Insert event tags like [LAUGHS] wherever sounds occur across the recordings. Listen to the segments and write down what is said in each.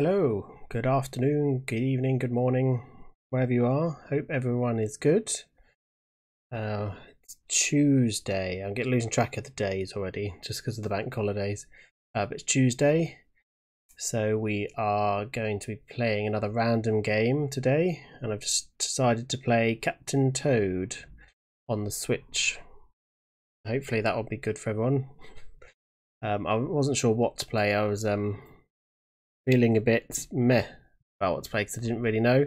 Hello, good afternoon, good evening, good morning, wherever you are. Hope everyone is good. Uh, it's Tuesday. I'm getting losing track of the days already just because of the bank holidays. Uh, but it's Tuesday, so we are going to be playing another random game today, and I've just decided to play Captain Toad on the Switch. Hopefully that will be good for everyone. Um, I wasn't sure what to play. I was um, feeling a bit meh about what to play because I didn't really know.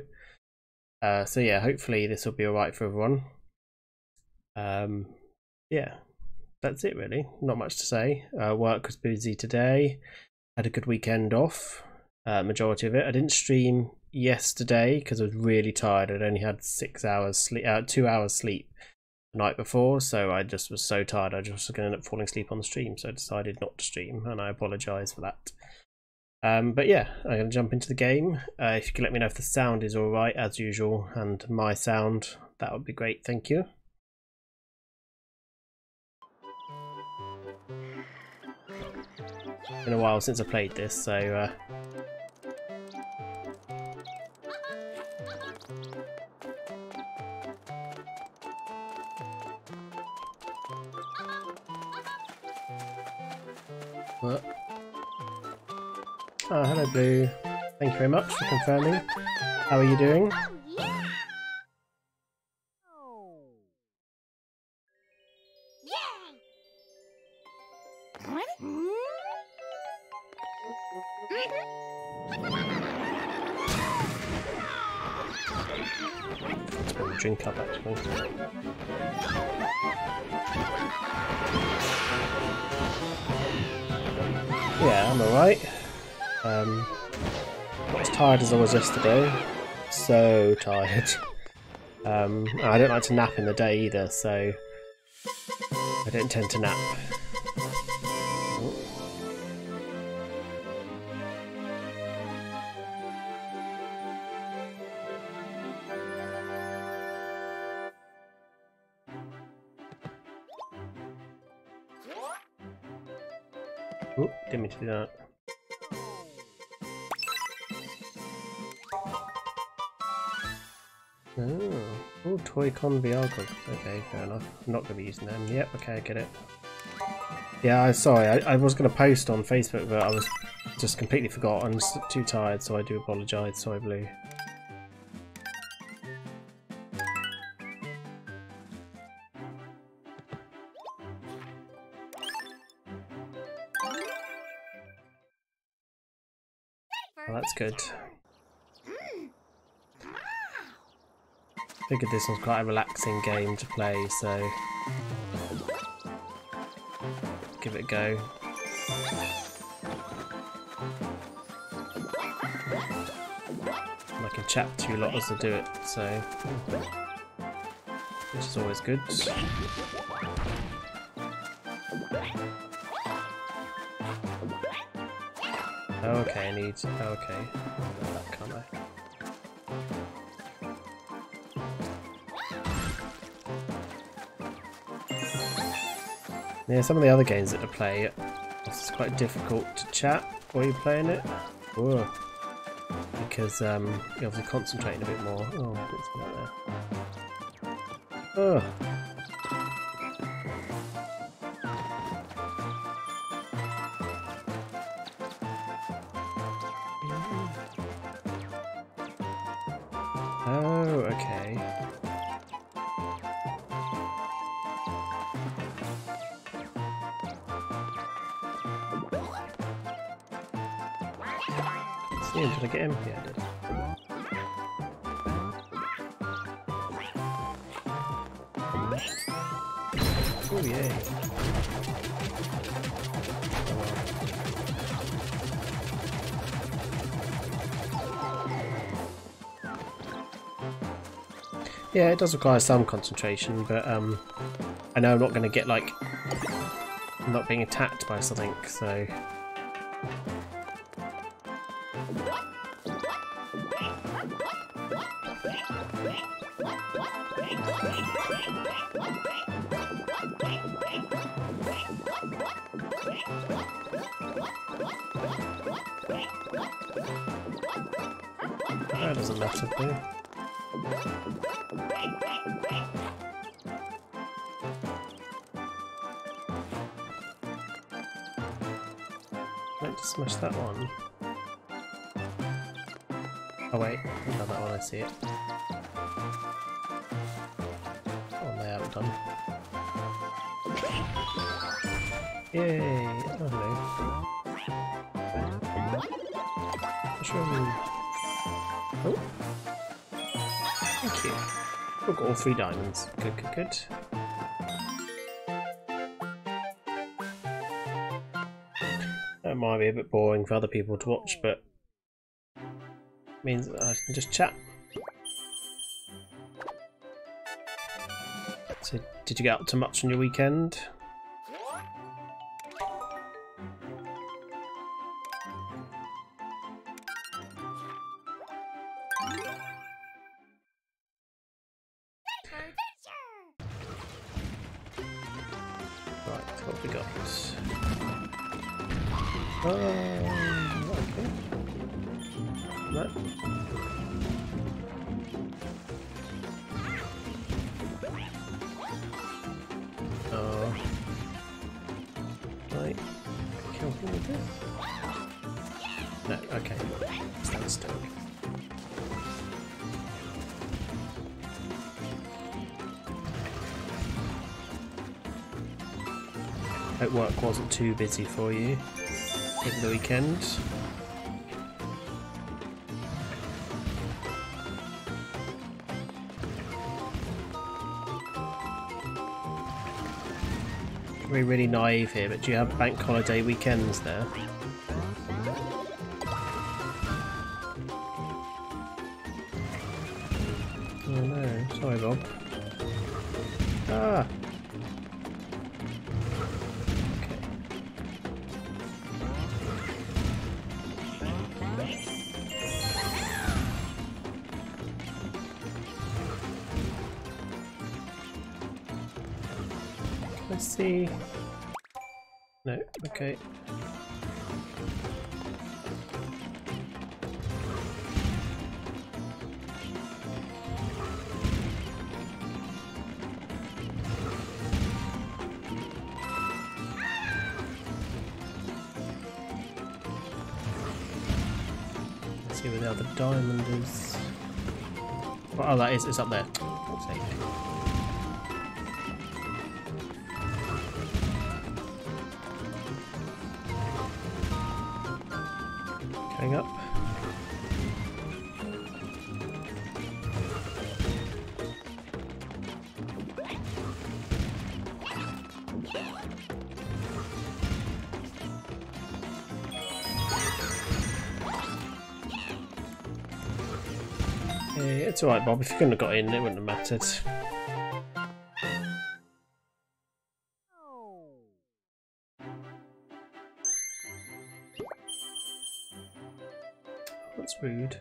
Uh, so yeah, hopefully this will be alright for everyone. Um, yeah, that's it really. Not much to say. Uh, work was busy today. Had a good weekend off. Uh, majority of it. I didn't stream yesterday because I was really tired. I'd only had six hours sleep, uh, two hours sleep the night before, so I just was so tired. I just was going to end up falling asleep on the stream, so I decided not to stream, and I apologise for that. Um, but yeah, I'm going to jump into the game. Uh, if you can let me know if the sound is alright, as usual, and my sound, that would be great. Thank you. Been a while since I played this, so uh, Oh, hello Blue. Thank you very much for confirming. How are you doing? Tired as I was yesterday. So tired. Um, I don't like to nap in the day either, so I don't tend to nap. Oh, didn't mean to do that. Oh, oh Toy-Con VR goggles. Okay, fair enough. I'm not going to be using them. Yep, okay, I get it. Yeah, I sorry, I, I was going to post on Facebook, but I was just completely forgot. I'm just too tired, so I do apologise. Sorry, Blue. That's good. I figured this was quite a relaxing game to play, so give it a go. And I can chat to you lot as I do it, so which is always good. Okay, I need. Okay, can't I? Yeah, some of the other games that I play, it's quite difficult to chat while you're playing it. Whoa. Because um, you're obviously concentrating a bit more. Oh, I didn't there. Oh, Oh, yay. Yeah, it does require some concentration, but um, I know I'm not going to get like not being attacked by something, so it. Oh, they haven't done. Yay! Oh hello. Mushroom. Oh. Thank you. We've got all three diamonds. Good, good, good. That might be a bit boring for other people to watch, but means I can just chat. Did you get up to much on your weekend? Wasn't too busy for you over the weekend. We're really naive here, but do you have bank holiday weekends there? There. It's alright, Bob. If you couldn't have got in, it wouldn't have mattered. That's rude.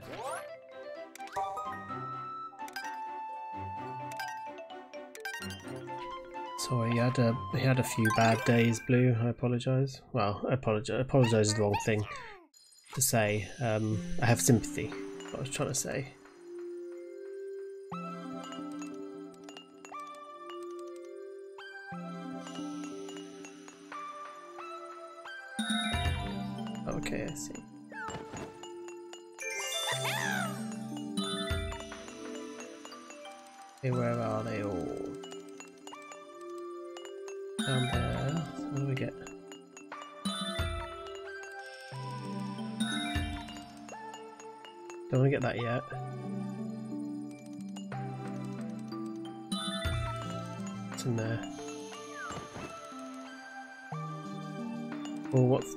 Sorry, he had a he had a few bad days, Blue. I apologise. Well, I apologise. Apologise is the wrong thing to say. Um, I have sympathy. I was trying to say.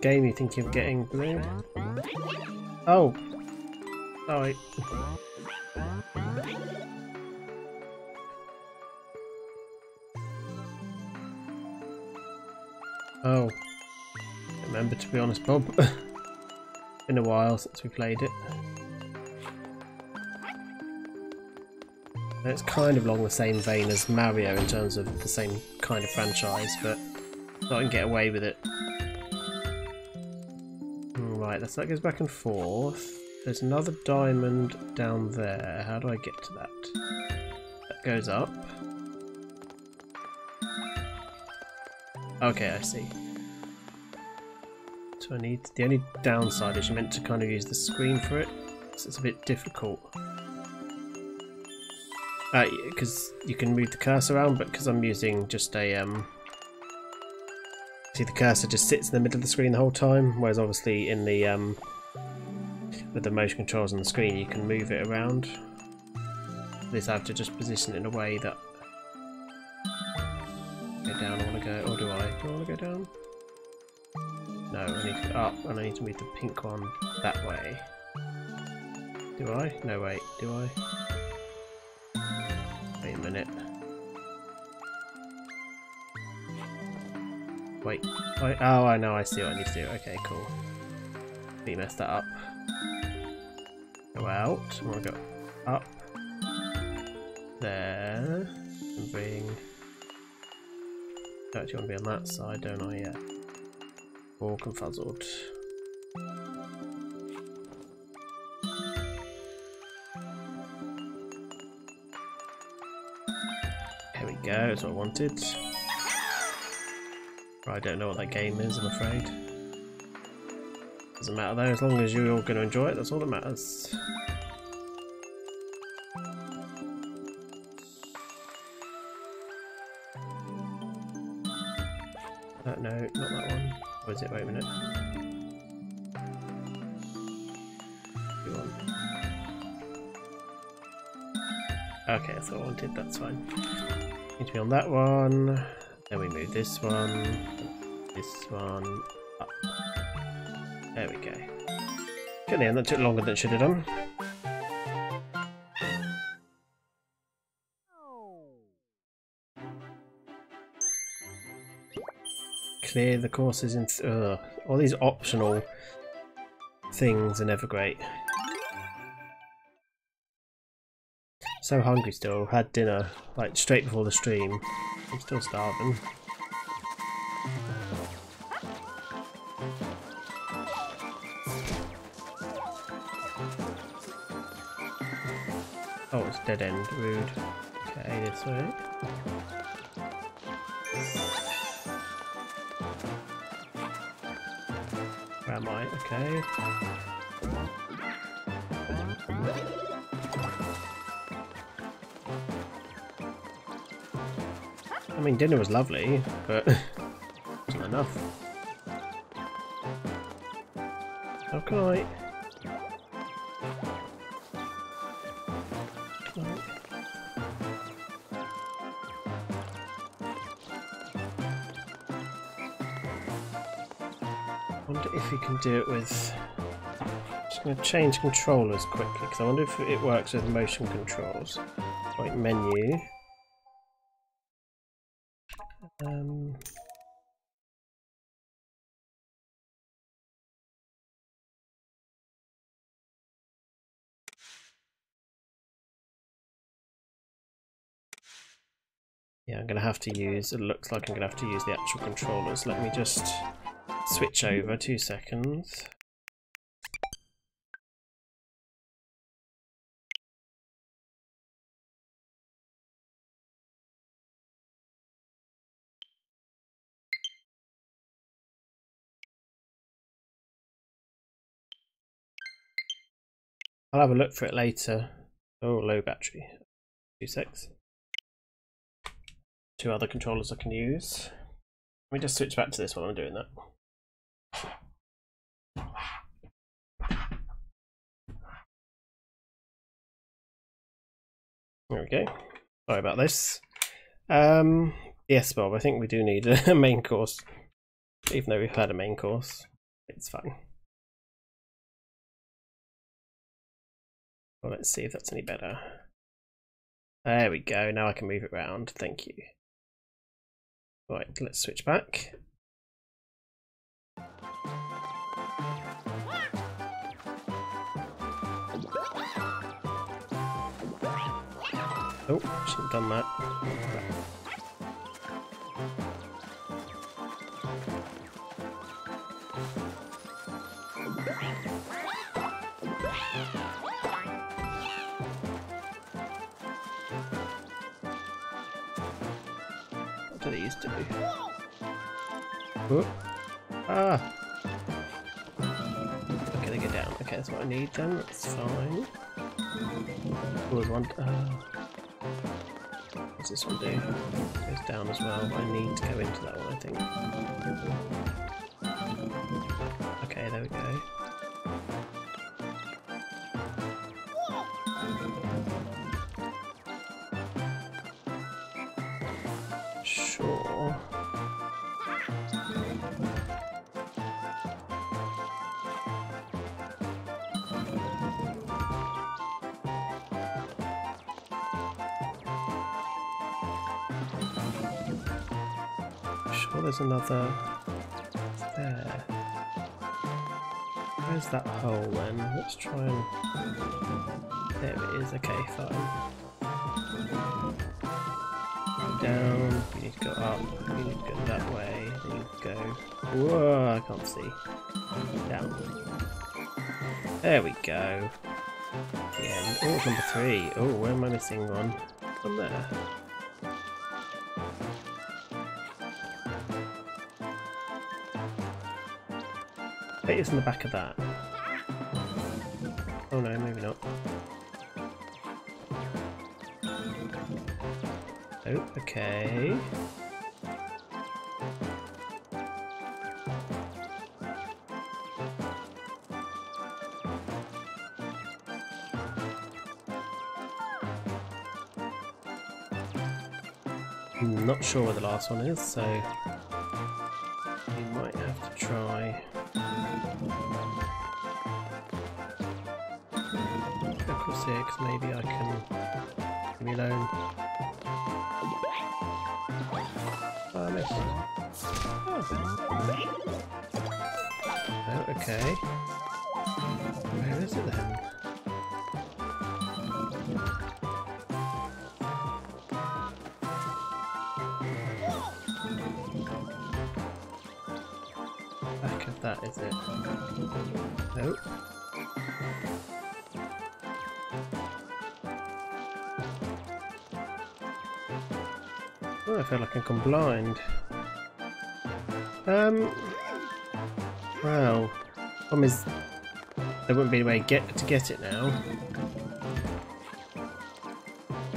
Game you think you're getting, Blue? Oh! oh Sorry. Oh. Remember to be honest, Bob. [LAUGHS] Been a while since we played it. And it's kind of along the same vein as Mario in terms of the same kind of franchise, but I can get away with it. That's that goes back and forth. there's another diamond down there. How do I get to that? That goes up. Okay, I see. So I need... The only downside is you're meant to kind of use the screen for it. So it's a bit difficult. Because uh, you can move the cursor around, but because I'm using just a... um. See, the cursor just sits in the middle of the screen the whole time, whereas obviously in the... um, with the motion controls on the screen you can move it around. This I have to just position it in a way that go down I want to go or do I? Do I want to go down? No, I need to up and I need to move the pink one that way. Do I? No wait, do I? Wait a minute. Wait, oh I know I see what I need to do. Okay, cool. We messed that up. Go out. To go up. There. And bring... I actually want to be on that side, don't I? Yeah. All confuzzled. There we go, that's what I wanted. I don't know what that game is, I'm afraid. Doesn't matter though, as long as you're all going to enjoy it, that's all that matters. Uh, no, not that one. Or is it? Wait a minute. Okay, that's what I wanted, that's fine. Need to be on that one. Then we move this one, this one, up. There we go. Good end, that took longer than it should have done. Clear the courses in... Ugh. All these optional things are never great. So hungry still. Had dinner like straight before the stream. I'm still starving. Dead end. Rude. Okay, this way. Where am I? Okay. I mean, dinner was lovely, but [LAUGHS] wasn't enough. How do it with... I'm just going to change controllers quickly because I wonder if it works with motion controls. Like menu. Um, yeah, I'm going to have to use, it looks like I'm going to have to use the actual controllers. Let me just switch over, two seconds. I'll have a look for it later. Oh, low battery. Two six. Two other controllers I can use. Let me just switch back to this while I'm doing that. There we go. Sorry about this. Um, yes, Bob, I think we do need a [LAUGHS] main course. Even though we've had a main course, it's fine. Well, let's see if that's any better. There we go. Now I can move it around. Thank you. Right, let's switch back. Oh, shouldn't have done that. What do these do? Whoop. Ah! Okay, they get down. Okay, that's what I need then. That's fine. Oh, there's one. Uh, this one do? Goes down as well, I need to go into that one, I think. Okay, there we go. Sure, there's another there. Where's that hole then? Let's try and. There it is. Okay, fine. Down. You need to go up. You need to go that way. Then you go. Whoa! I can't see. Down. There we go. The end. Oh, number three. Oh, where am I missing one? From there. I it's in the back of that. Oh no, maybe not. Oh, okay. I'm not sure where the last one is, so because maybe I can alone. Oh, I missed. Oh. Oh, okay. Where is it then? Back of that, is it? Nope. Oh, I feel like I'm gone blind. Um. Well, problem is there wouldn't be a way get to get it now.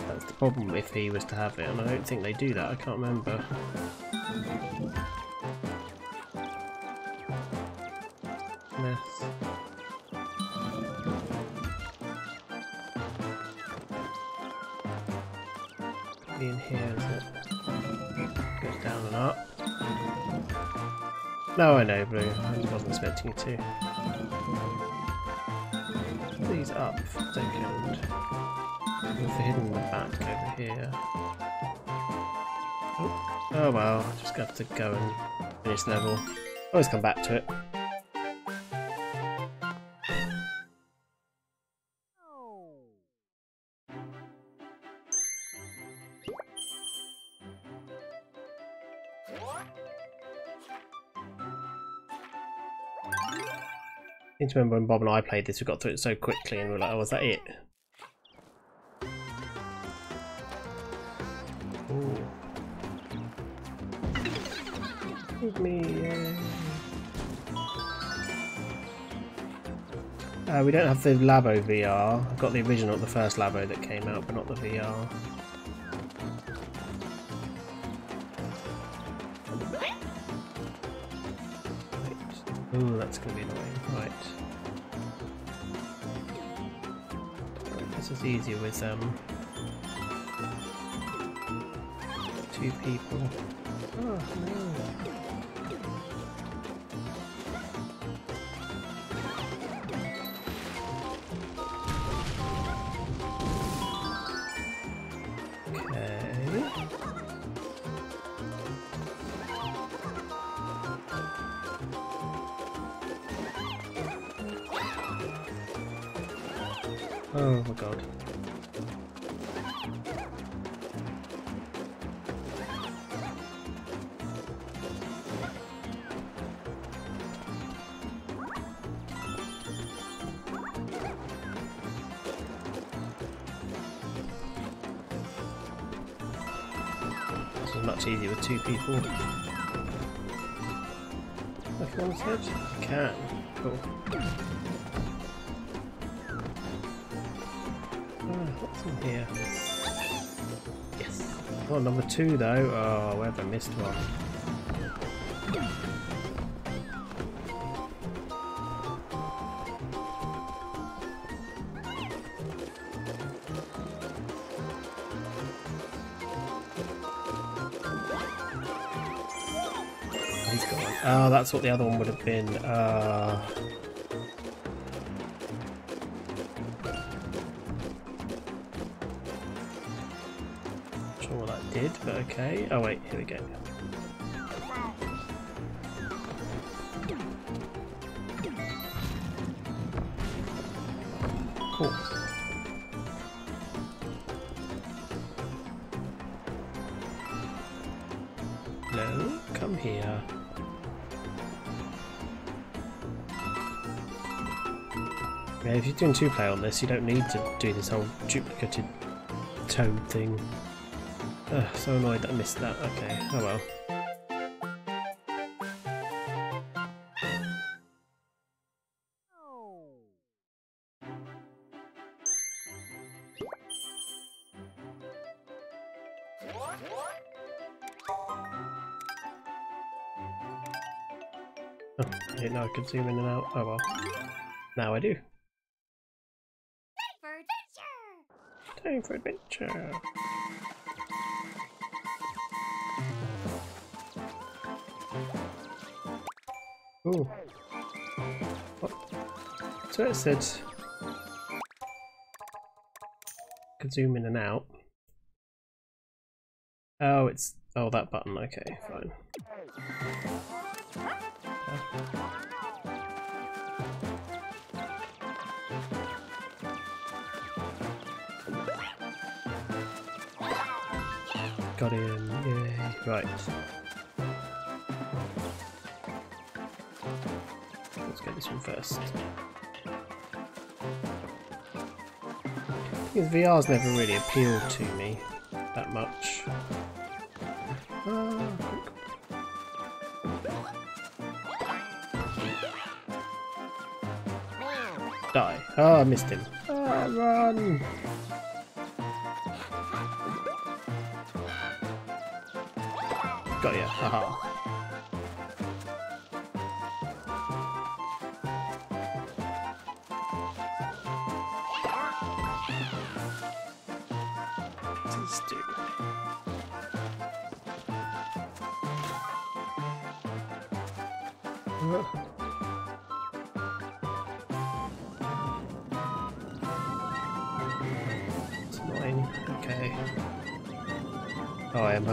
That's the problem if he was to have it, and I don't think they do that. I can't remember. No, I know, Blue. I wasn't expecting you to. These up for a second. They're hidden back over here. Oh, oh well, I just have to go and finish level. Always come back to it. To remember when Bob and I played this, we got through it so quickly and we are like, oh, was that it? Ooh. Give me, uh... Uh, we don't have the Labo VR. I've got the original, the first Labo that came out, but not the VR. Ooh, that's going to be annoying. Right. This is easier with um two people. Oh. Oh my god. This is much easier with two people. If you want to search, you can. Cool. In here? Yes. Oh, number two though. Oh, where have I missed one? Oh, that's what the other one would have been. Uh... okay. Oh wait, here we go. Cool. No, come here. Yeah, if you're doing two player on this, you don't need to do this whole duplicated toad thing. Ugh, so annoyed that I missed that. Okay, oh well. Oh, I didn't know I could zoom in and out. Oh well. Now I do. Time for adventure. Ooh. It said could zoom in and out. Oh, it's oh that button. Okay, fine. Got in, yay. Right. Let's get this one first. Because VR's never really appealed to me that much. Die. Oh, I missed him. Ah, run! Got ya. Haha.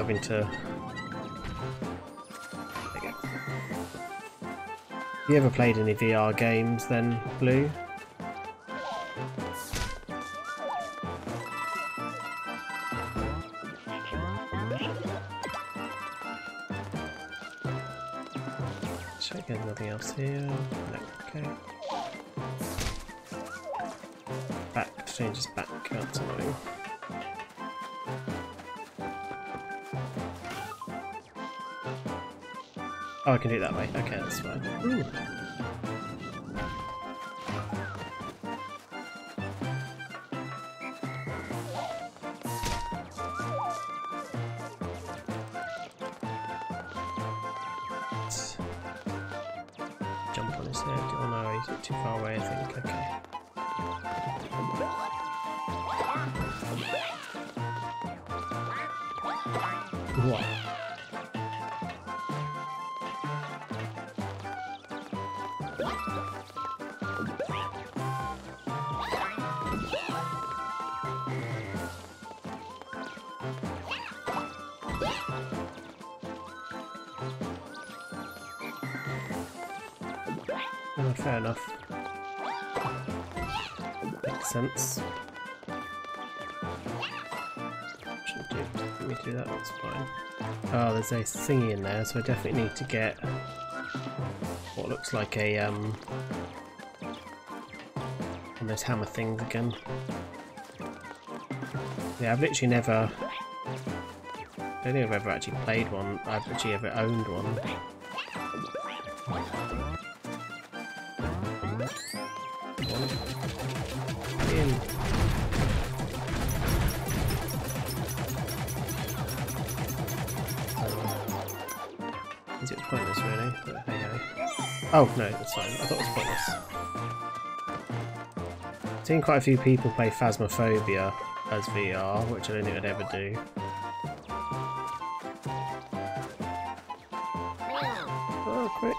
Having to you ever played any VR games then, Blue? Check there's nothing else here. No, okay. Back, to change his back, that's annoying. Oh, I can do it that way. Okay, that's fine. Ooh. A thingy in there, so I definitely need to get what looks like a um of those hammer things again. Yeah, I've literally never I don't think I've ever actually played one. I've actually ever owned one. Oh no, that's fine. I thought it was pointless. I've seen quite a few people play Phasmophobia as VR, which I don't think I'd ever do. Oh, quick.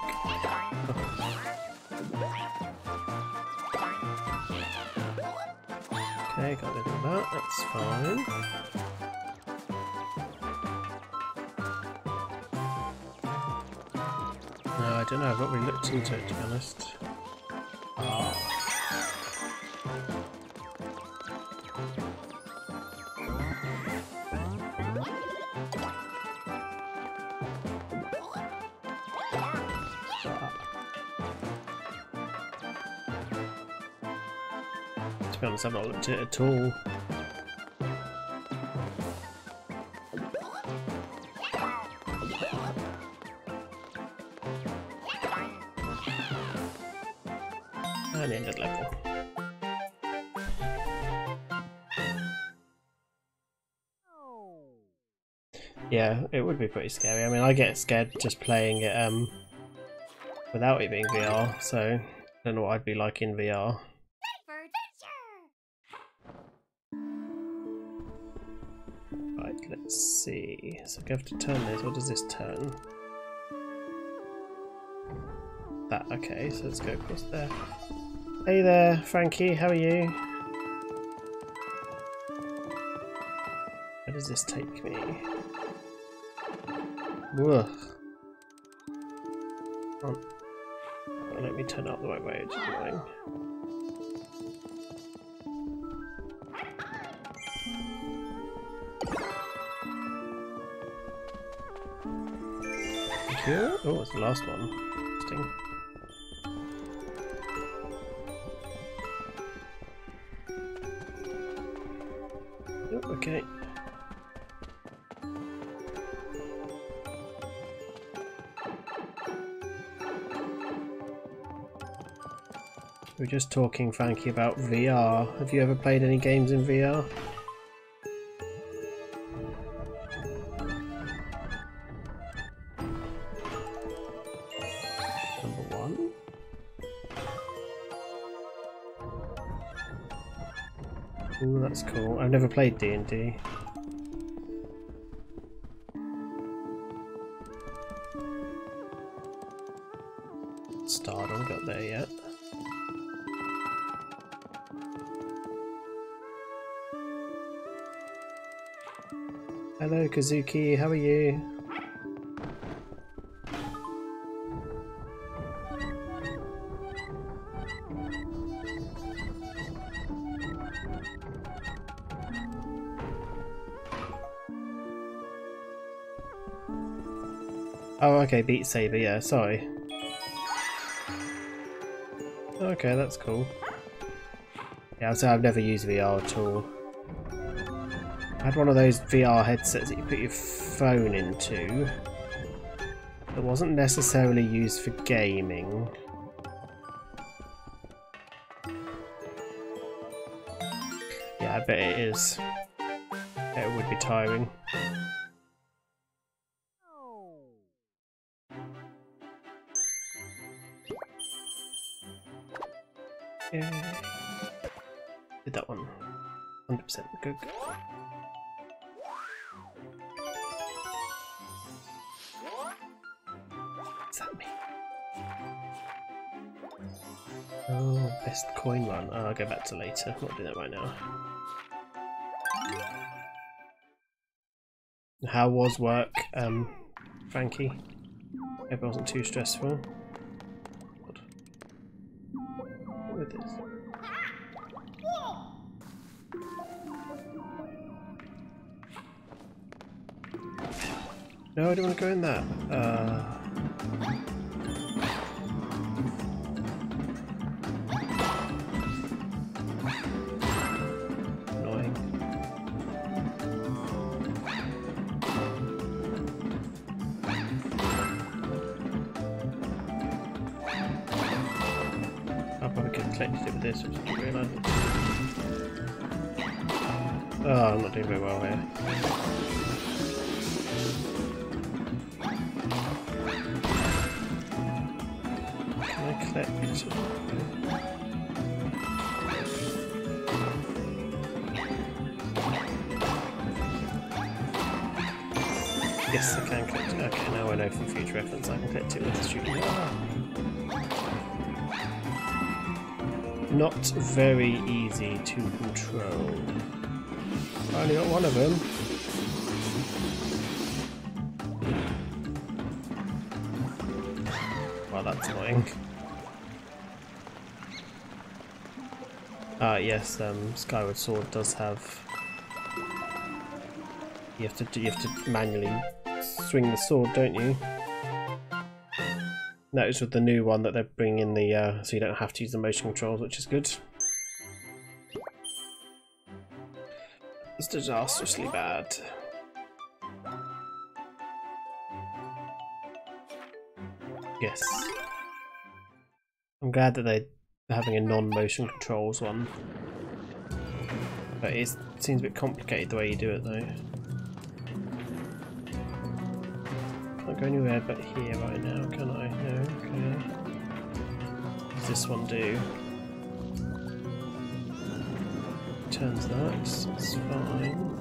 Okay, got rid of that, that's fine. Really it to be honest. Ah. To be honest, I've not looked at it at all. Would be pretty scary. I mean, I get scared just playing it um, without it being VR, so I don't know what I'd be like in VR. Right, let's see. So I have to turn this. What does this turn? That, okay, so let's go across there. Hey there, Frankie, how are you? Where does this take me? Ugh. Oh. oh. Let me turn up the right way, is annoying. Oh, it's the last one. Interesting. Oh, okay. We are just talking, Frankie, about VR. Have you ever played any games in VR? Number one. Ooh, that's cool. I've never played D&D. Kazuki, how are you? Oh, okay, Beat Saber, yeah, sorry. Okay, that's cool. Yeah, so I've never used VR at all. I had one of those VR headsets that you put your phone into. That wasn't necessarily used for gaming. Yeah, I bet it is. It would be tiring. Coin run. Oh, I'll go back to later. I'm not doing that right now. How was work, um, Frankie? Hope it wasn't too stressful. This? No, I don't want to go in there. Uh... realise. Oh, ah, I'm not doing very well here. Can I collect... Yes, I can collect. Okay, now I know from future reference I can collect it with the student. Not very easy to control. Only got one of them. Well, that's annoying. Ah, yes, um, Skyward Sword does have. You have to you have to manually swing the sword, don't you? Notice with the new one that they're bringing in the, uh, so you don't have to use the motion controls, which is good. It's disastrously bad. Yes. I'm glad that they're having a non-motion controls one. But it seems a bit complicated the way you do it though. Can't go anywhere but here right now, can I? No, okay. What does this one do? Turns that, it's fine.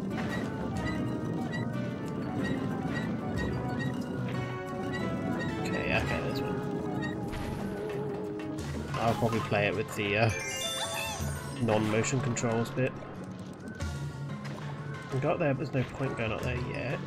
I'll probably play it with the uh, non-motion controls bit. I got there, but there's no point going up there yet.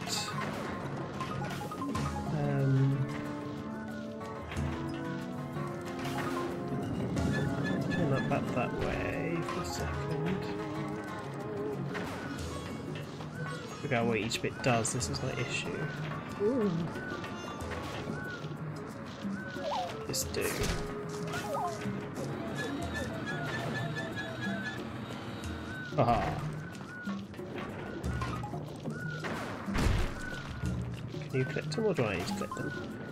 Out what each bit does, this is my issue. Ooh. This do. Aha. Can you collect them or do I need to collect them?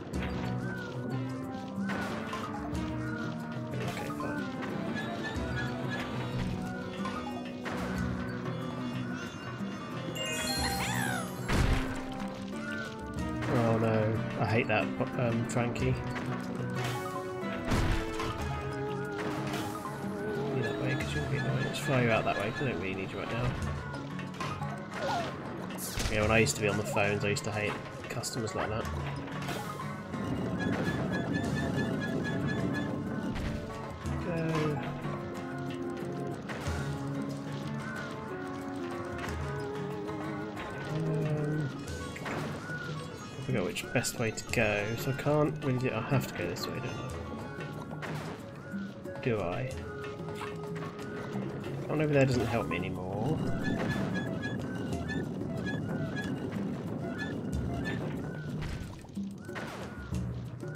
That, um, Frankie. That way because you'll be annoying. Let's fly you out that way because I don't really need you right now. Yeah, when I used to be on the phones, I used to hate customers like that. Best way to go, so I can't really do I have to go this way, don't I? Do I? Going over there doesn't help me anymore.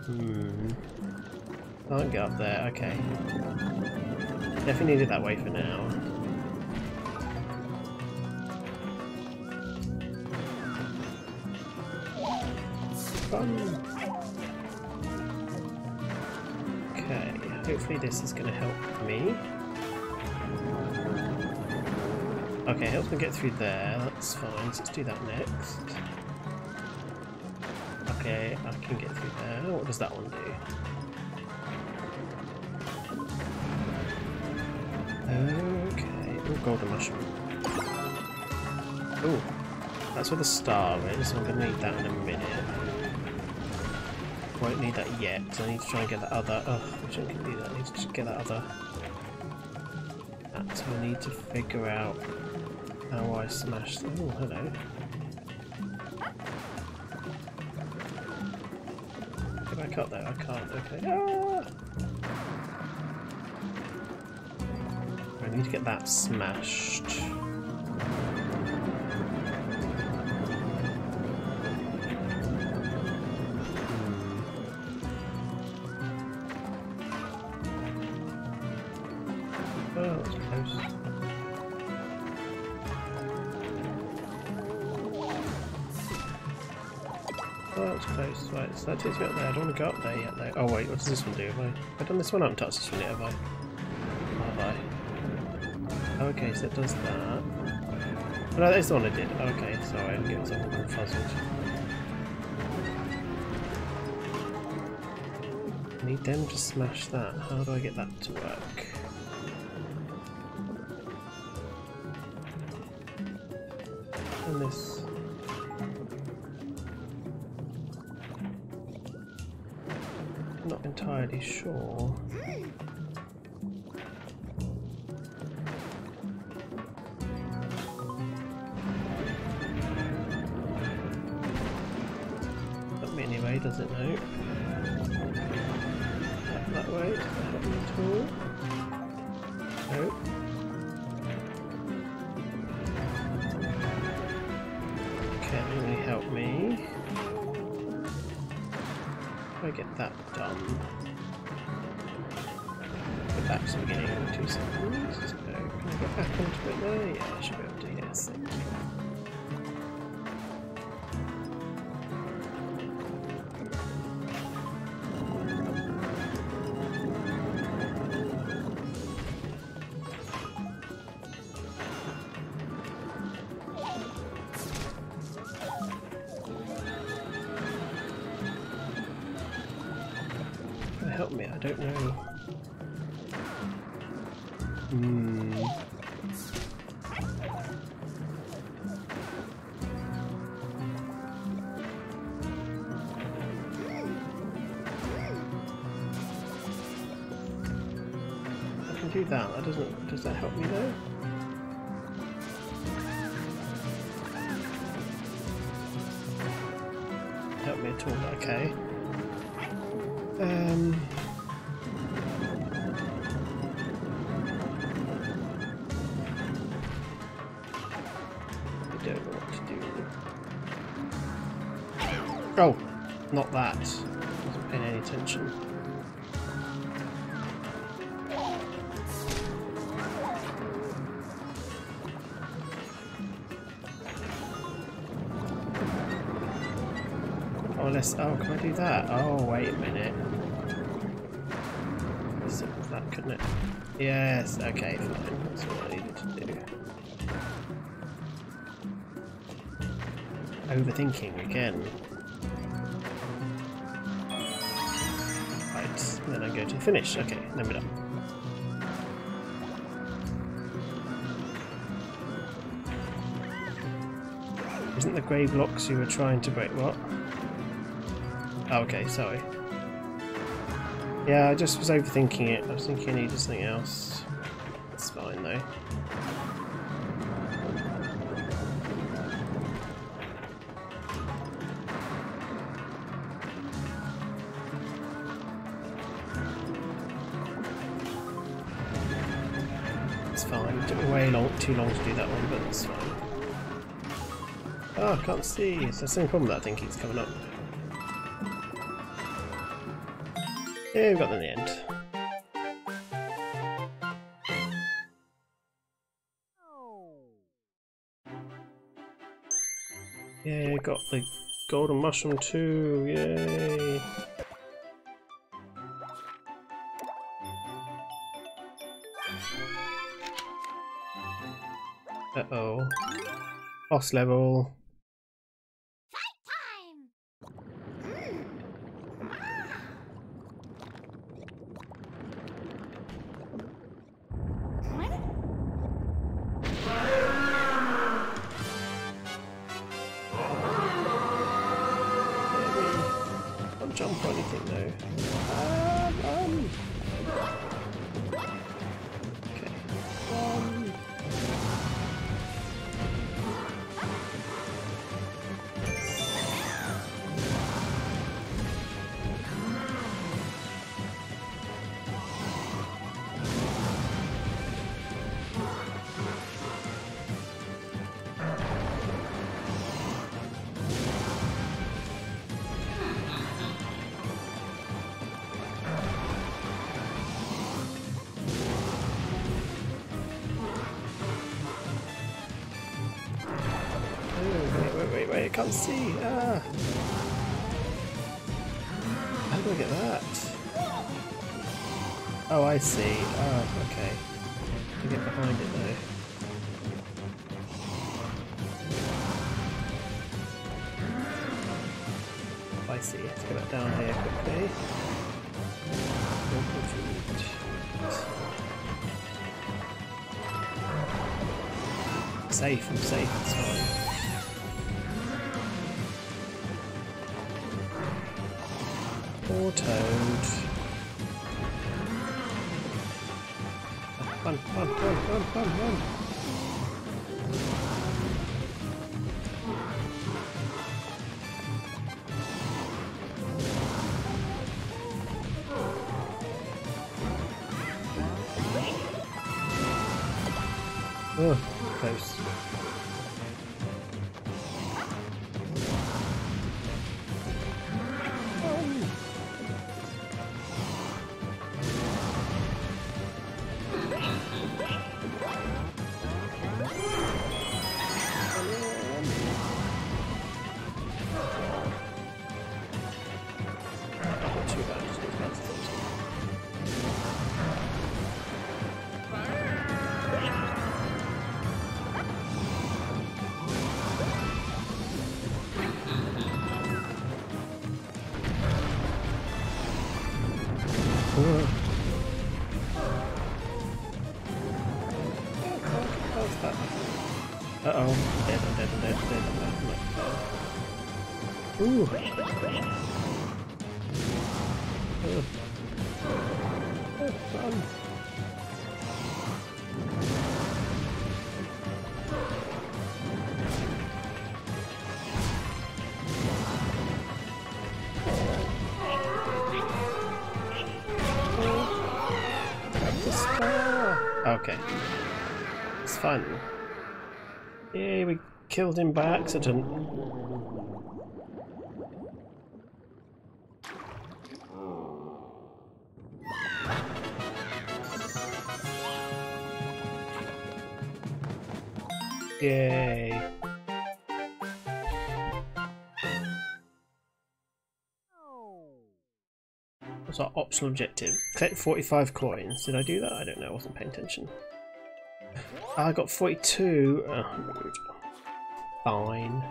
Hmm. Can't get up there, okay. Definitely need it that way for now. Hopefully this is going to help me. Okay, helps me get through there, that's fine, let's do that next. Okay, I can get through there. What does that one do? Okay, oh, golden mushroom. Oh, that's where the star is, I'm going to need that in a minute. Won't need that yet, I need to try and get that other... Oh, which I can do that, I need to just get that other... That's I need to figure out how I smash... Oh, hello. Get back up there, I can't, okay. Ah! I need to get that smashed. Oh, that close. Oh, close. Right, so that takes me up there. I don't want to go up there yet, though. Oh, wait, what does this one do? Have I, have I done this one? I haven't touched this one yet, have I? Have I? Okay, so it does that. Oh, no, that's the one I did. Okay, sorry, I'm getting something confuzzled. need them to smash that. How do I get that to work? Entirely sure. Not me anyway, does it know? that way? Does that help me at all? No. Okay, really help me. I get that done. Back to the beginning in two seconds. So, can I get back onto it there? Yeah, I should be able to, yes. Thank help me? I don't know. Hmm. I can do that. That doesn't. Does that help me though? Help me at all? Okay. Um. Not that. Wasn't paying any attention. Oh, let's. Oh, can I do that? Oh, wait a minute. As that, couldn't it? Yes. Okay, fine. That's what I needed to do. Overthinking again. Right. Then I go to finish. Okay, then we're done. Isn't the grey blocks you were trying to break? What? Oh, okay, sorry. Yeah, I just was overthinking it. I was thinking I needed something else. It's fine though. Too long to do that one, but it's fine. Oh, I can't see. It's the same problem that I think keeps coming up. Yeah, we've got in the end. Yeah, got the golden mushroom too, yay! Uh-oh. Boss level. Killed him by accident. Yay. What's our optional objective? Collect 45 coins. Did I do that? I don't know. I wasn't paying attention. I got 42. Oh. Fine.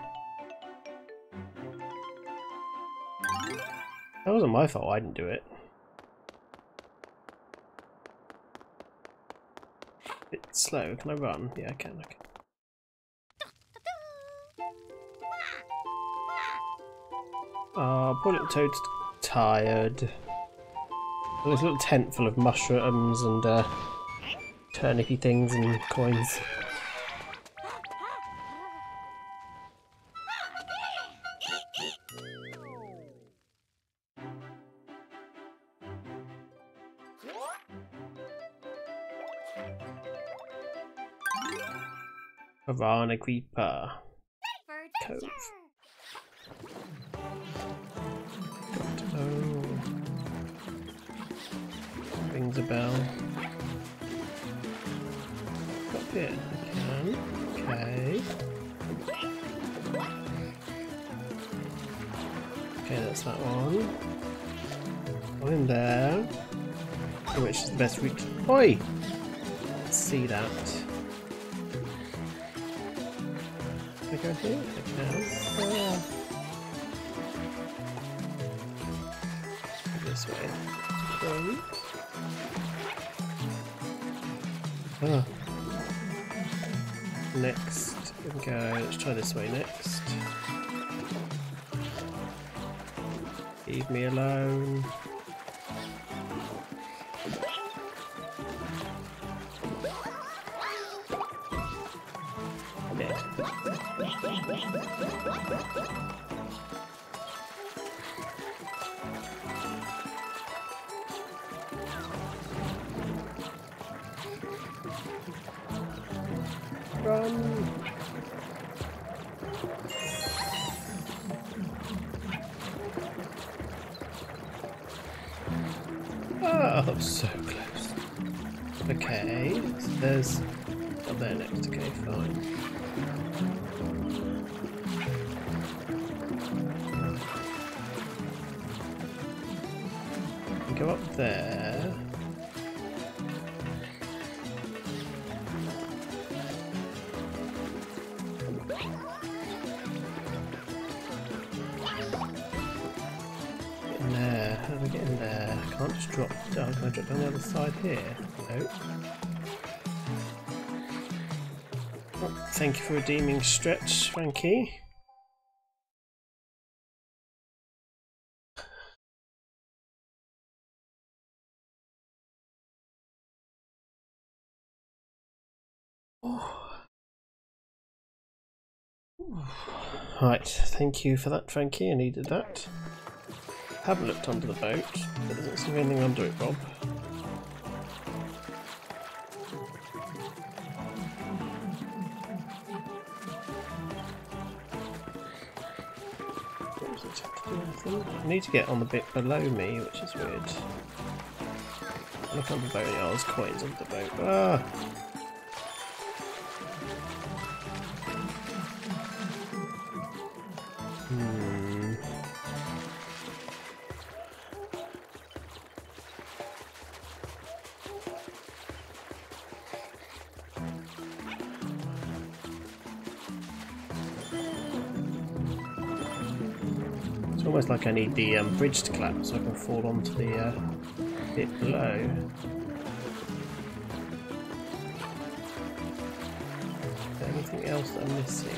That wasn't my fault. I didn't do it. Bit slow. Can I run? Yeah, I can. I can. Oh, poor little toad's tired. There's a little tent full of mushrooms and uh, turnipy things and coins. Piranha Creeper. Cove. Oh. Rings a bell. Up here. I can. Okay. Okay, that's that one. One in there. Which is the best route? Oi! Let's see that. Can I go here? I can. Ah. This way. Go. Ah. Next, go. Let's try this way next. Leave me alone. Down. Can I drop down the other side here? No. Thank you for redeeming stretch, Frankie. Right, thank you for that, Frankie. I needed that. Haven't looked under the boat. but There doesn't seem anything under it, Bob. I need to get on the bit below me, which is weird. Look under the boat. Oh, there's coins under the boat. Ah! Almost like I need the um, bridge to collapse so I can fall onto the uh, bit below. anything else that I'm missing?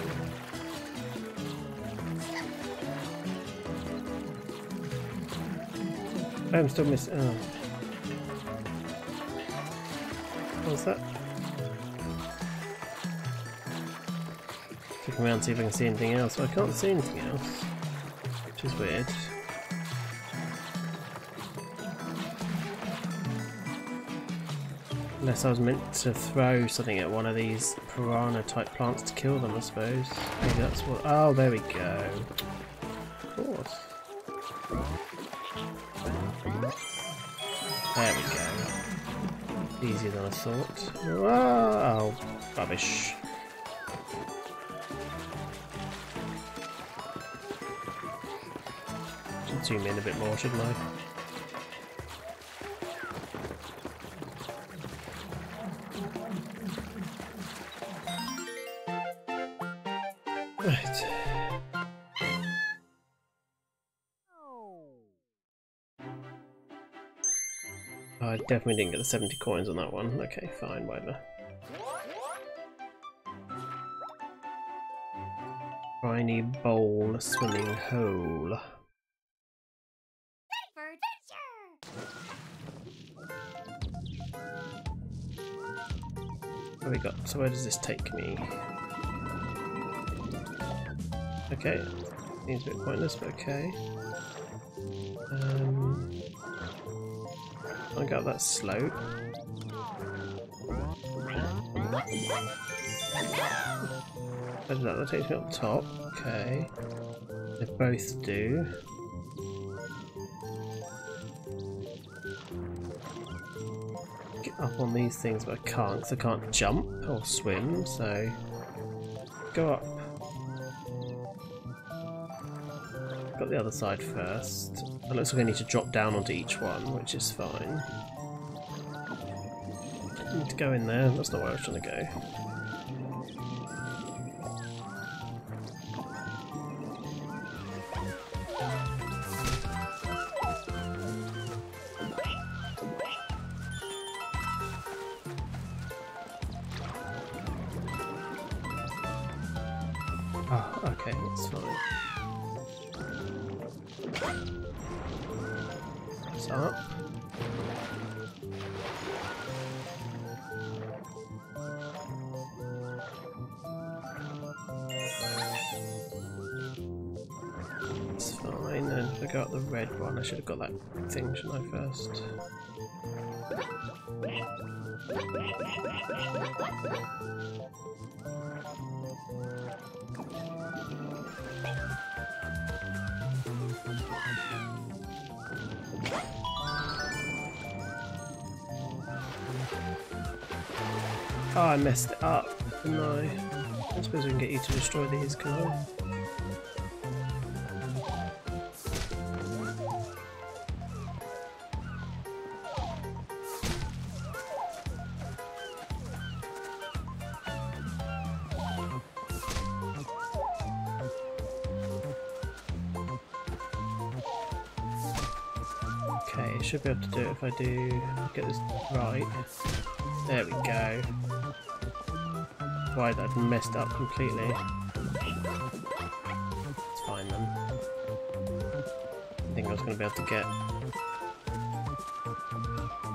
Oh, I'm still missing. Oh. What's that? Looking around see if I can see anything else. I can't see anything else which is weird. Unless I was meant to throw something at one of these piranha type plants to kill them, I suppose. Maybe that's what... Oh, there we go. Of course. There we go. Easier than I thought. Oh, rubbish. Zoom in a bit more, shouldn't I? Right. I definitely didn't get the 70 coins on that one. Okay, fine, whatever. Briny bowl swimming hole. So where does this take me? Okay, seems a bit pointless, but okay. Um, I got that slope. Where that? That takes me up top. Okay. They both do. On these things, but I can't because I can't jump or swim, so go up. Got the other side first. It looks like I need to drop down onto each one, which is fine. Need to go in there, that's not where I was trying to go. Thing, shouldn't I, first? Oh, I messed it up, didn't I? I suppose we can get you to destroy these, can I? Should be able to do it if I do get this right. There we go. Why that messed up completely. It's fine then. I think I was going to be able to get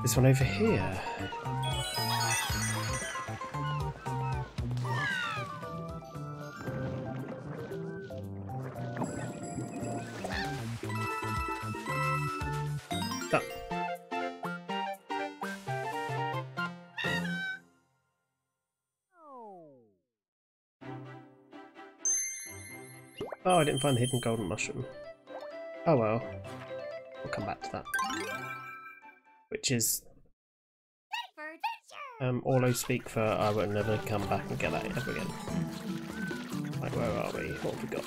this one over here. I didn't find the hidden golden mushroom. Oh well. We'll come back to that. Which is um, all I speak for I will never come back and get that ever again. Right, where are we? What have we got?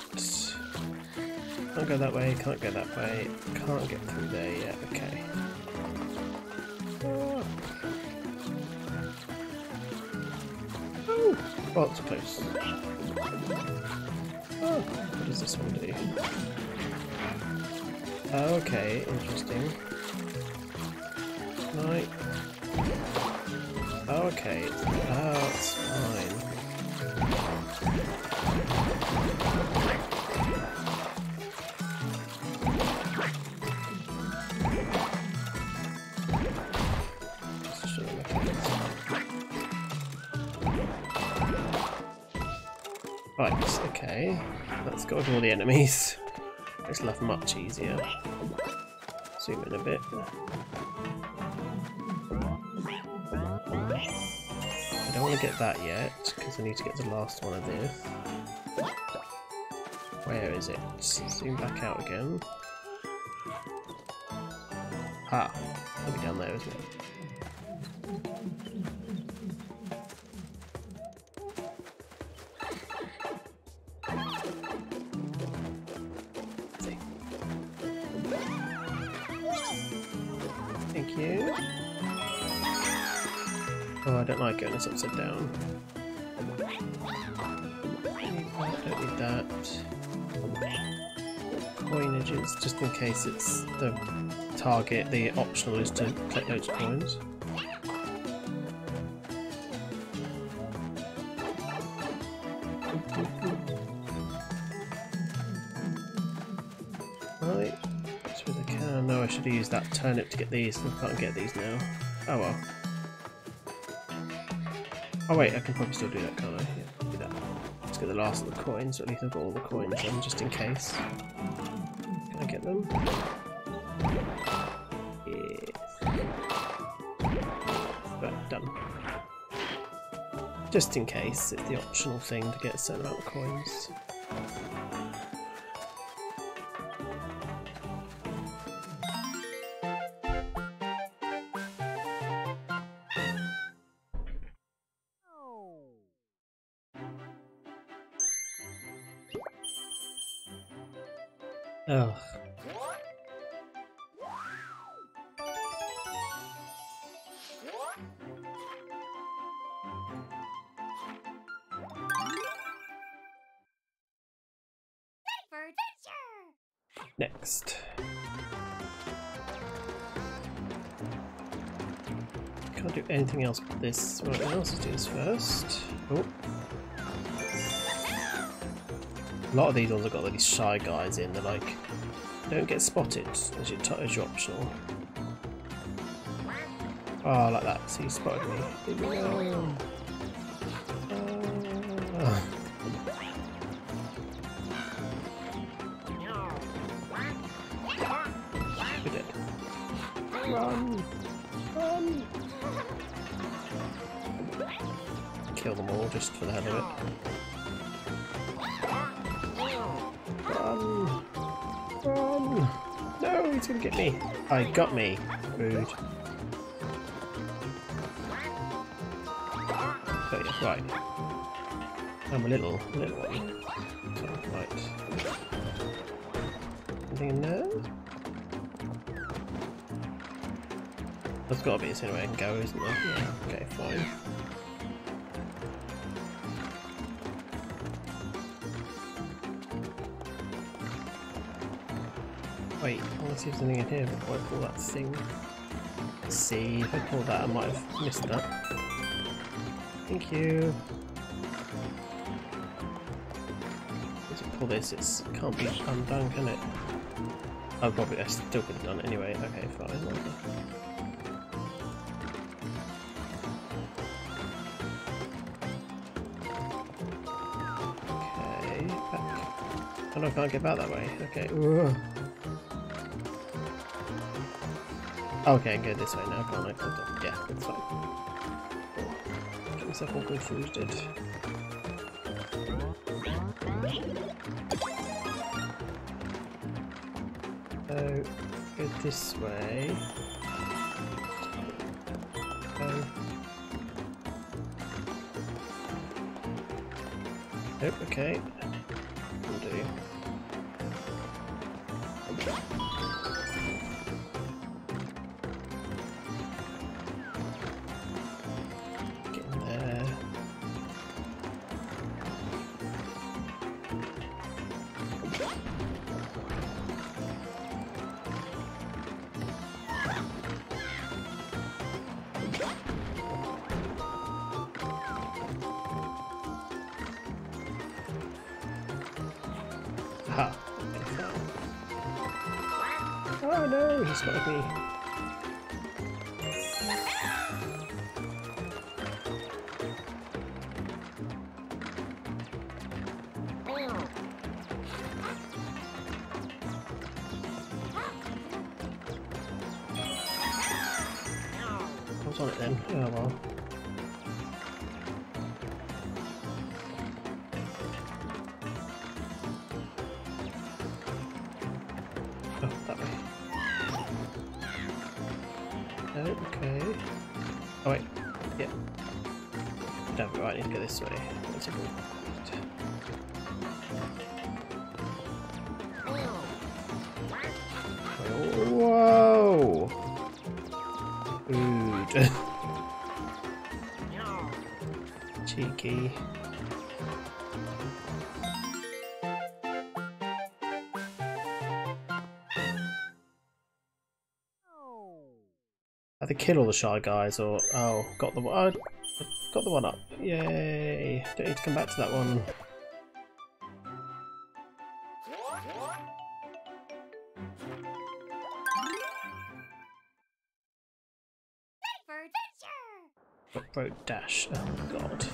Can't go that way, can't go that way, can't get through there yet, okay. Oh, oh it's close. Does this one do? Okay, interesting. Right. Okay, it's fine. Right, okay. Let's go with all the enemies. Makes life much easier. Zoom in a bit. I don't want to get that yet, because I need to get the last one of this. Where is it? Zoom back out again. Ah, it'll be down there, isn't it? Coinages, just in case it's the target, the optional is to collect those coins. Right, that's where the can. No, I should used that turnip to get these. I can't get these now. Oh well. Oh wait, I can probably still do that, can't I? Yeah. Get the last of the coins, or at least I've got all the coins in, just in case. Can I get them? Yes. But done. Just in case, it's the optional thing to get a certain amount of coins. Next. Can't do anything else but this now, let's do this first. Oh. A lot of these ones have got these shy guys in, they're like, don't get spotted as your, as your optional. Oh, like that, so you spotted me. Just for the hell of it. Um, um, he's gonna get me. I got me. Rude. Right. I'm a little, little one. So, right. Anything in there? There's gotta be a certain way I can go, isn't there? Yeah, okay, fine. Let's see if there's anything in here before I pull that thing. Let's see, if I pull that I might have missed that. Thank you. I pull this, it can't be undone, can it? I probably I still could have done it anyway. Okay, fine. Oh no, I can't get back that way. Okay. Ugh. Okay, I go this way now, can't I? Yeah, that's fine. Get myself all confused. So, go this way. Go. Nope, okay. Cheeky. Either kill all the shy guys or oh, got the one. Oh, got the one up. Yay! Don't need to come back to that one. Road dash. Oh god.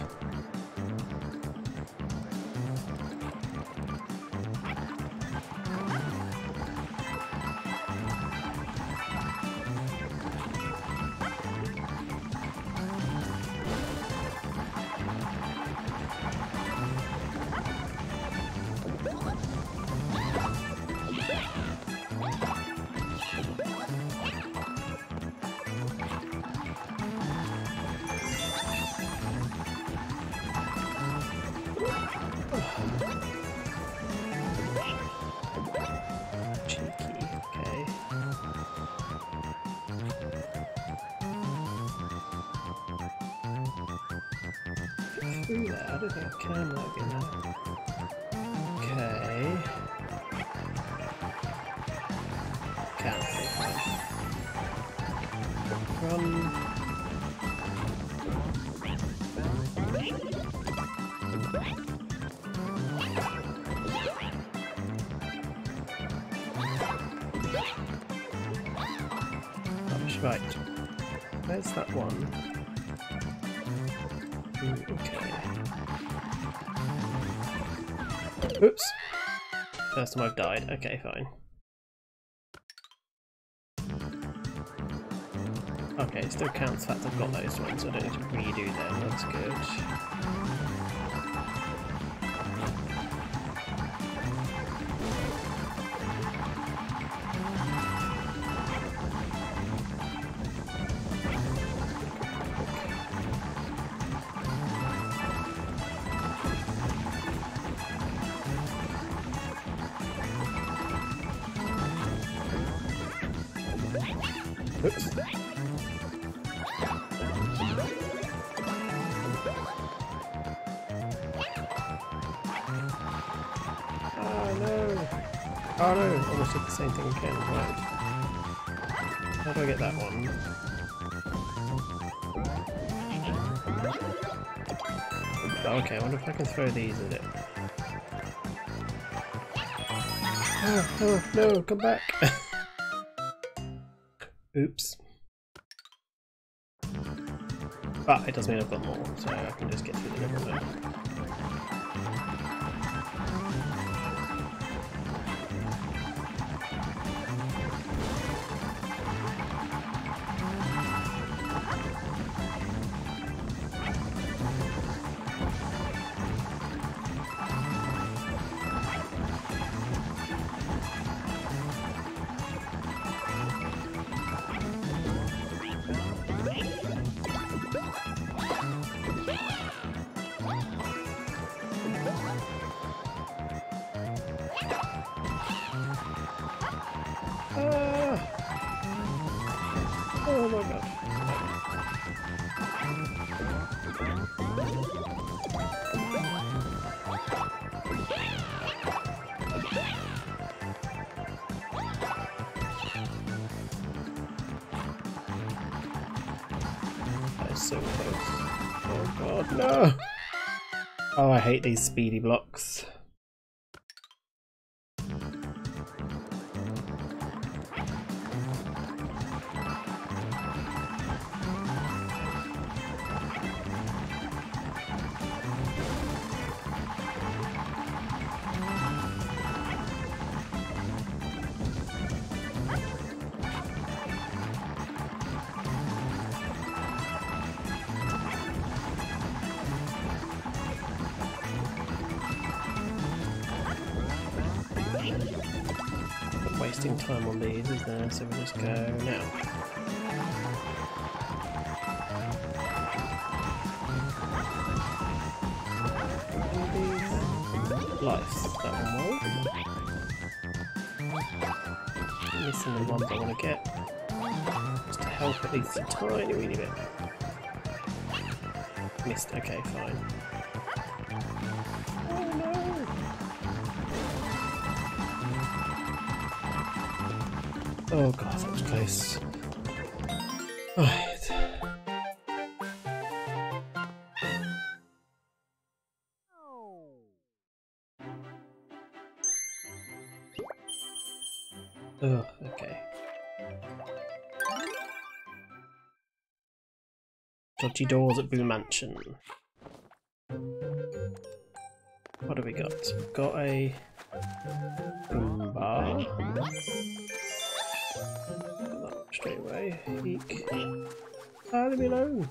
Time I've died. Okay, fine. Okay, it still counts the fact I've got those ones, so I don't need to redo them. That's good. Same thing again, right. How do I get that one? Okay, I wonder if I can throw these at it. Oh, oh no, come back! [LAUGHS] Oops. But it does mean I've got more, so I can just get through the level now. Hate these speedy blocks. There? So we'll just go now. Life, that one was. Missing the ones I want to get. Just to help at least a tiny weeny bit. Missed, okay, fine. Oh god, that was close. Right. Oh, okay. Dodgy doors at Boo Mansion. What do we got? We've got a Goomba straight away. Eek. Ah, leave me alone.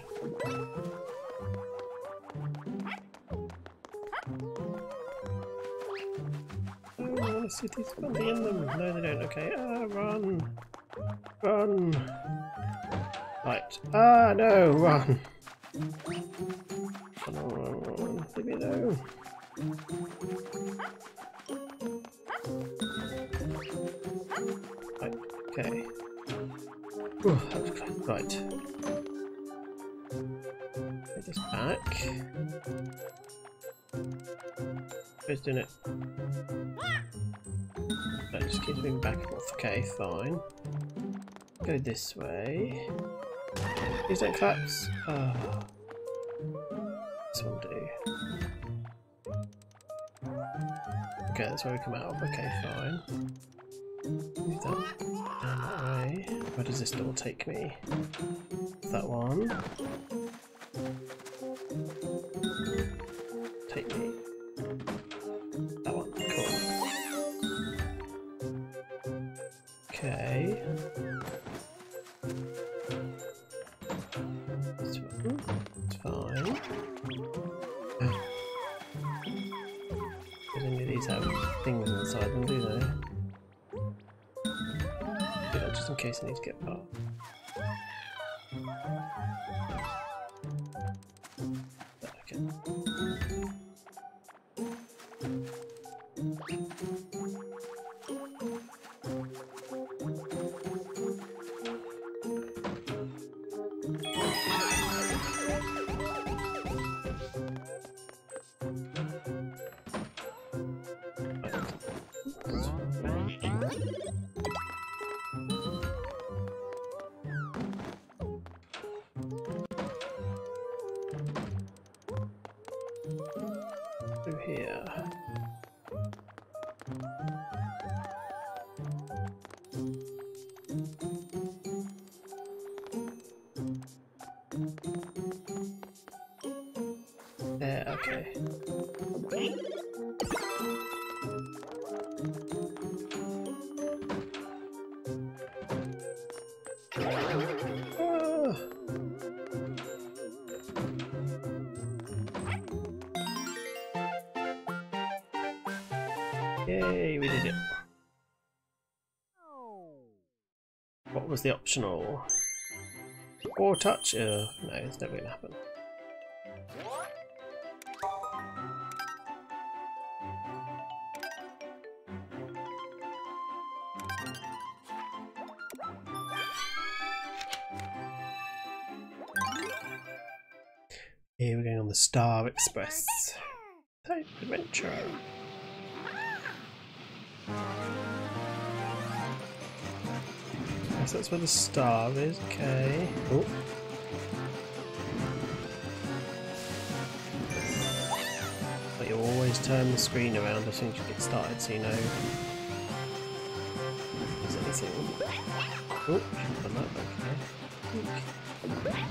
Oh, the city's something in them. No, they don't. Okay. Ah, run. Run. Right. Ah, no. Run, Who's doing it? No, just keeps moving back and forth. Okay, fine. Go this way. Please don't collapse. Oh. This will do. Okay, that's where we come out of. Okay, fine. Move that that way. Where does this door take me? That one. Take me. Case I need to get past. Yay, we did it. What was the optional? Or touch? Uh, no, it's never gonna happen. Star Express. Type adventure. Yes, that's where the star is. Okay. Oh. But you always turn the screen around as soon as you get started so you know there's anything. Oh, that. Okay.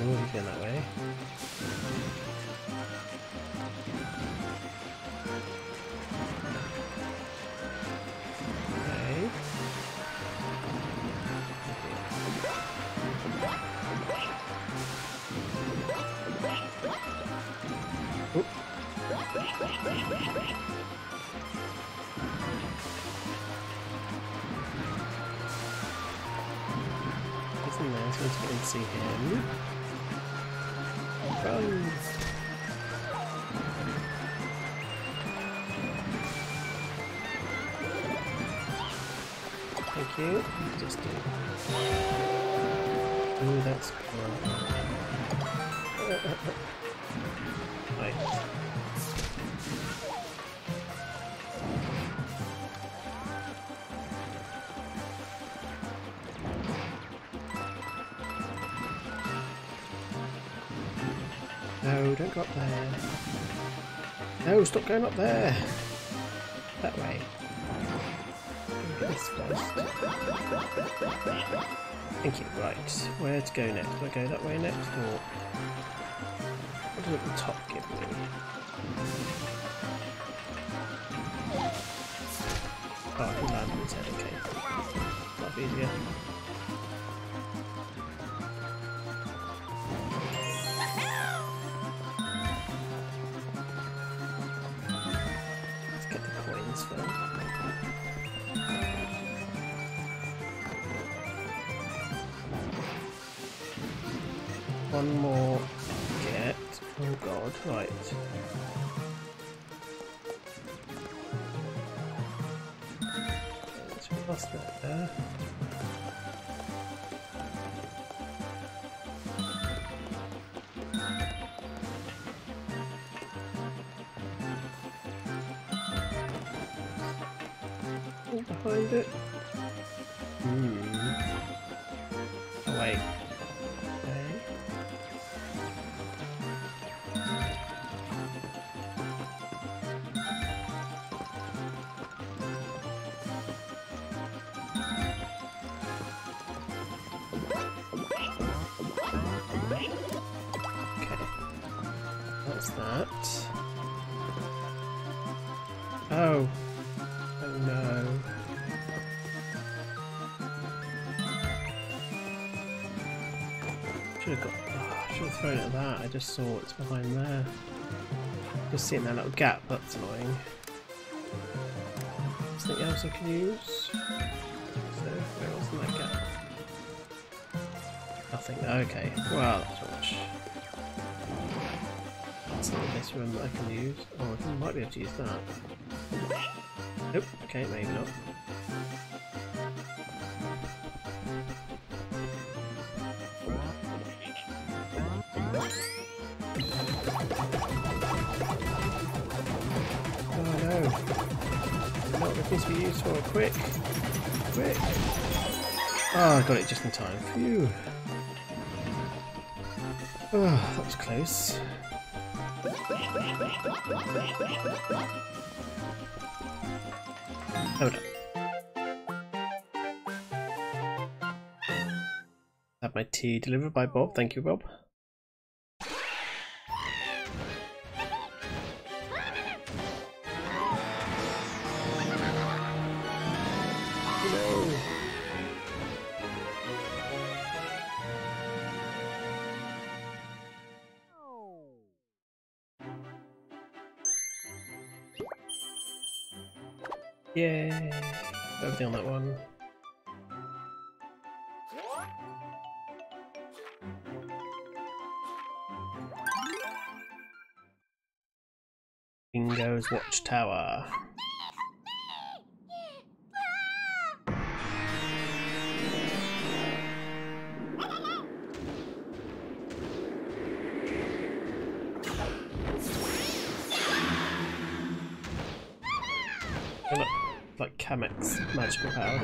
He's going that way. See him. Thank you. Just do. Ooh, that's cool. No, don't go up there. No, stop going up there. That way. This first. Thank you. Right, where to go next? Do I go that way next, or what does the top give me? Oh, I can land on his head. Okay, that'll be easier. One more get. Oh god, right. Let's cross that there. Behind it. That's that. Oh. Oh no. Should have got. Ah, oh, should have thrown it at that. I just saw it's behind there. Just seeing that little gap. That's annoying. Something else I can use. So where was that gap? Nothing. Okay. Well, this room that I can use. Oh, I might be able to use that. Nope. Okay, maybe not. Oh no. Not what this be used. Quick! Quick! Oh, I got it just in time. Phew. Oh, that was close. Hold up. Have my tea delivered by Bob. Thank you, Bob. watchtower. Like Kamek's magical power,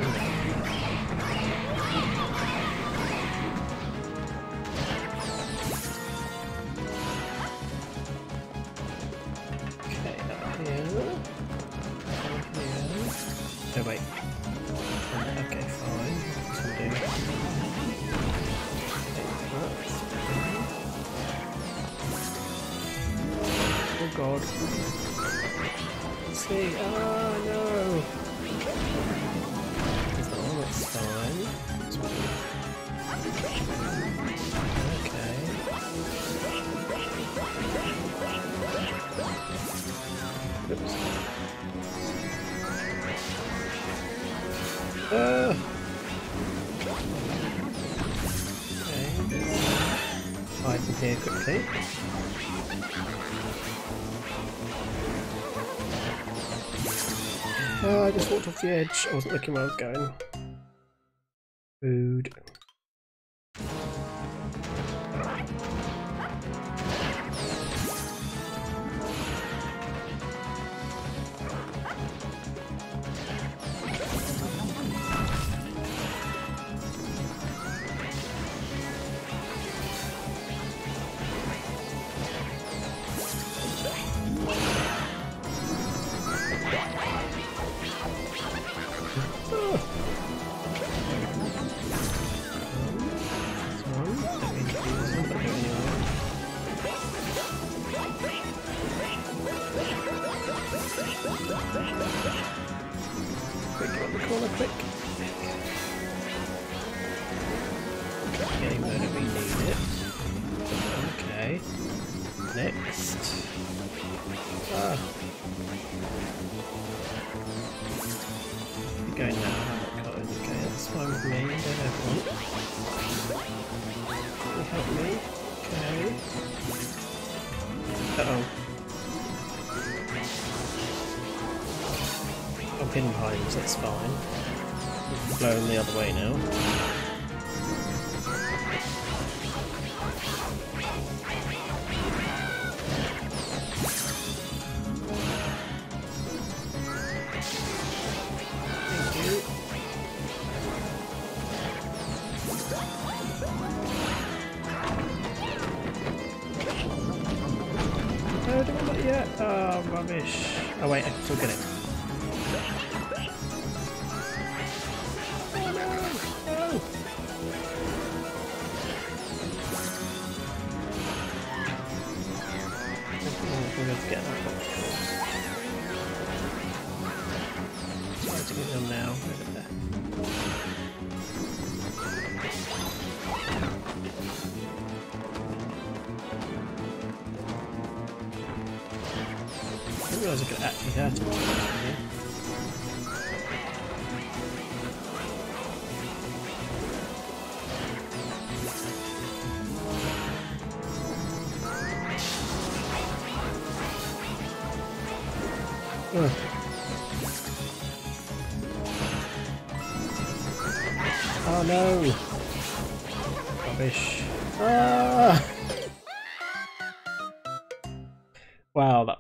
the edge. I wasn't looking where I was going. click. way no?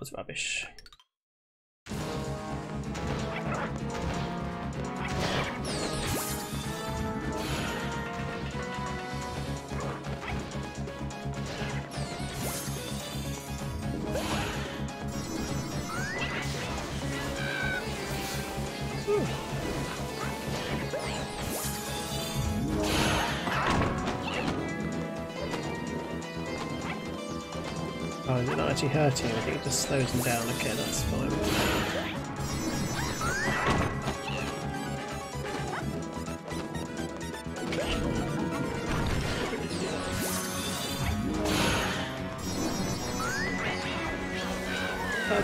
was rubbish. Actually hurting him? I think it just slows him down. Okay, that's fine.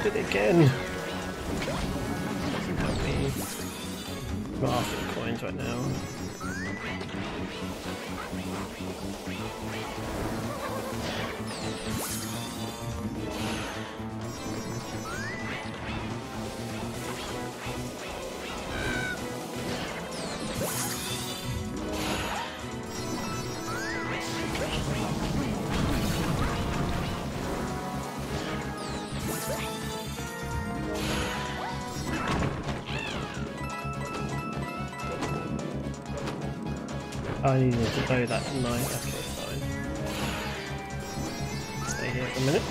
Did it again. Blow that night. Okay, fine. Stay here for a minute.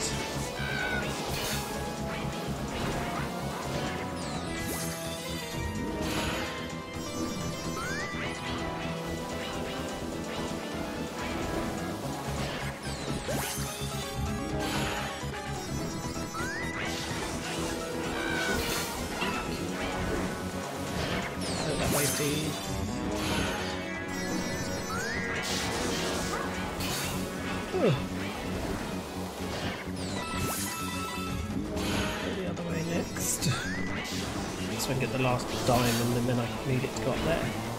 That way, please. The other way next. So I get the last diamond and then I need it to go up there.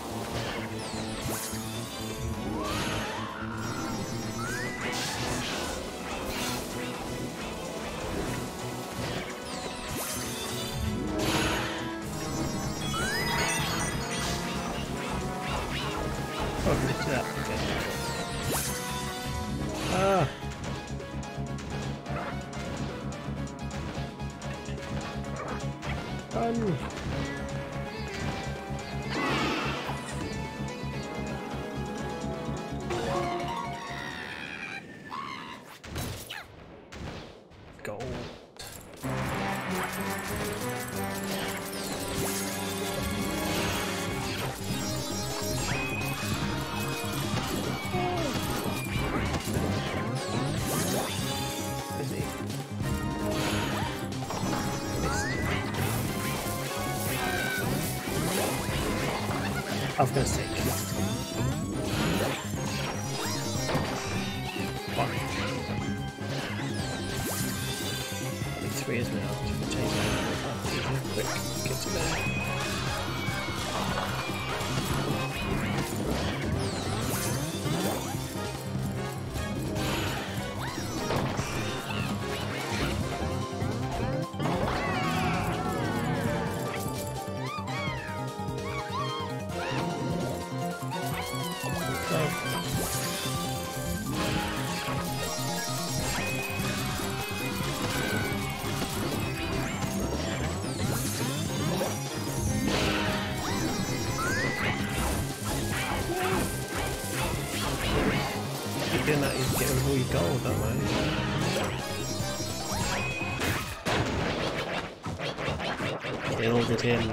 In.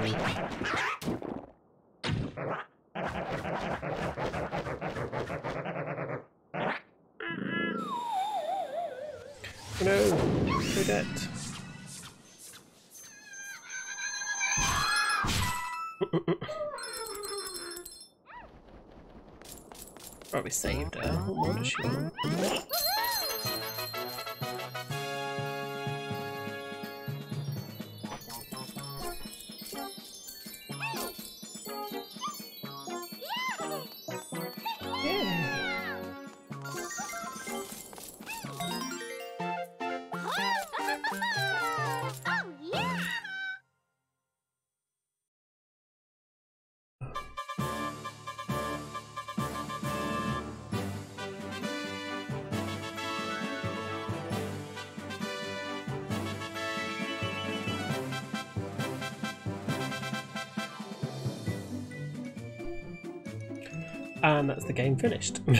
No, Odette. We saved her. What does she want? And that's the game finished. [LAUGHS]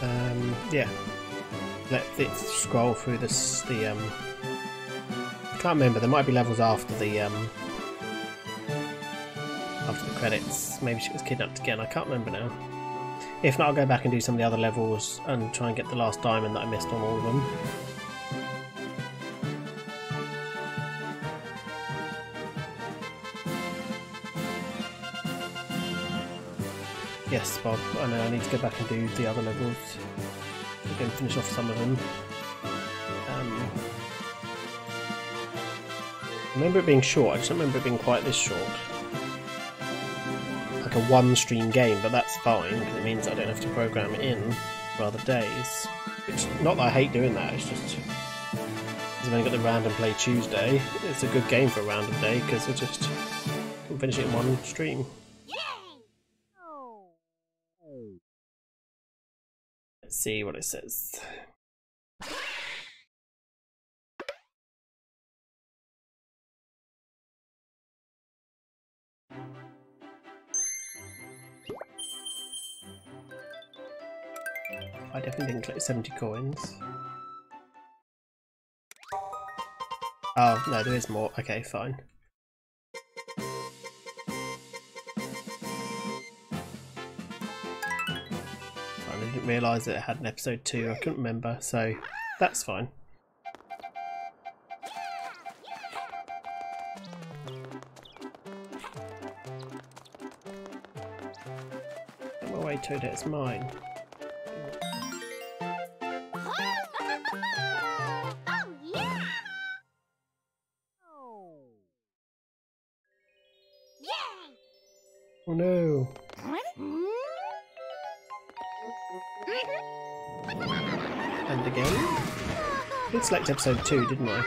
Um, yeah. Let it scroll through this the um can't remember, there might be levels after the um after the credits. Maybe she was kidnapped again, I can't remember now. If not I'll go back and do some of the other levels and try and get the last diamond that I missed on all of them. Yes, Bob, I know I need to go back and do the other levels. And finish off some of them. Remember it being short, I just don't remember it being quite this short. Like a one stream game, but that's fine, because it means I don't have to program it in for other days. Which, not that I hate doing that, it's just... I've only got the random play Tuesday. It's a good game for a random day, because I just can finish it in one stream. Let's see what it says. I definitely didn't collect 70 coins. Oh, no, there is more. Okay, fine. I didn't realise that it had an episode 2, I couldn't remember, so that's fine. My way, Toadette, it's mine. Select episode 2, didn't I?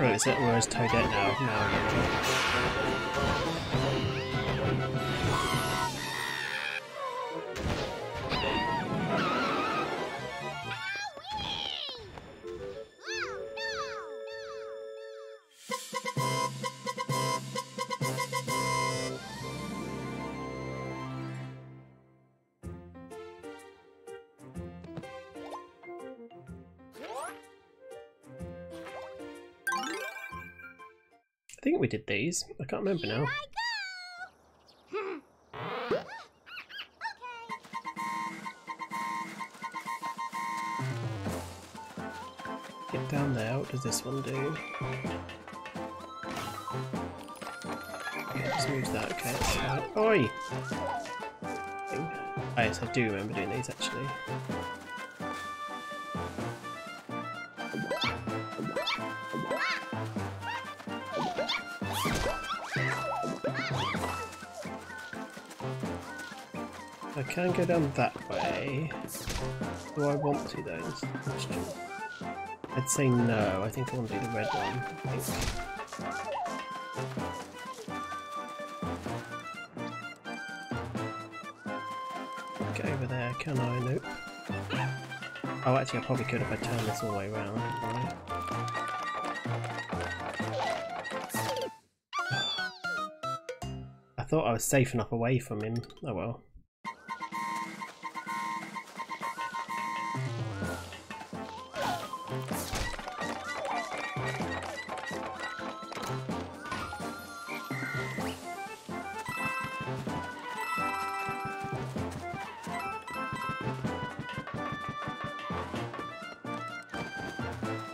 Oh, is it where's Toadette now? Now I remember. I can't remember now. [LAUGHS] Get down there. What does this one do? Yeah, just moves that. Okay. Oi! Oh, yes, I do remember doing these actually. I can go down that way. Do I want to though? I'd say no. I think I want to do the red one. Get over there, can I? Nope. Oh, actually, I probably could if I turned this all the way around. I? I thought I was safe enough away from him. Oh well.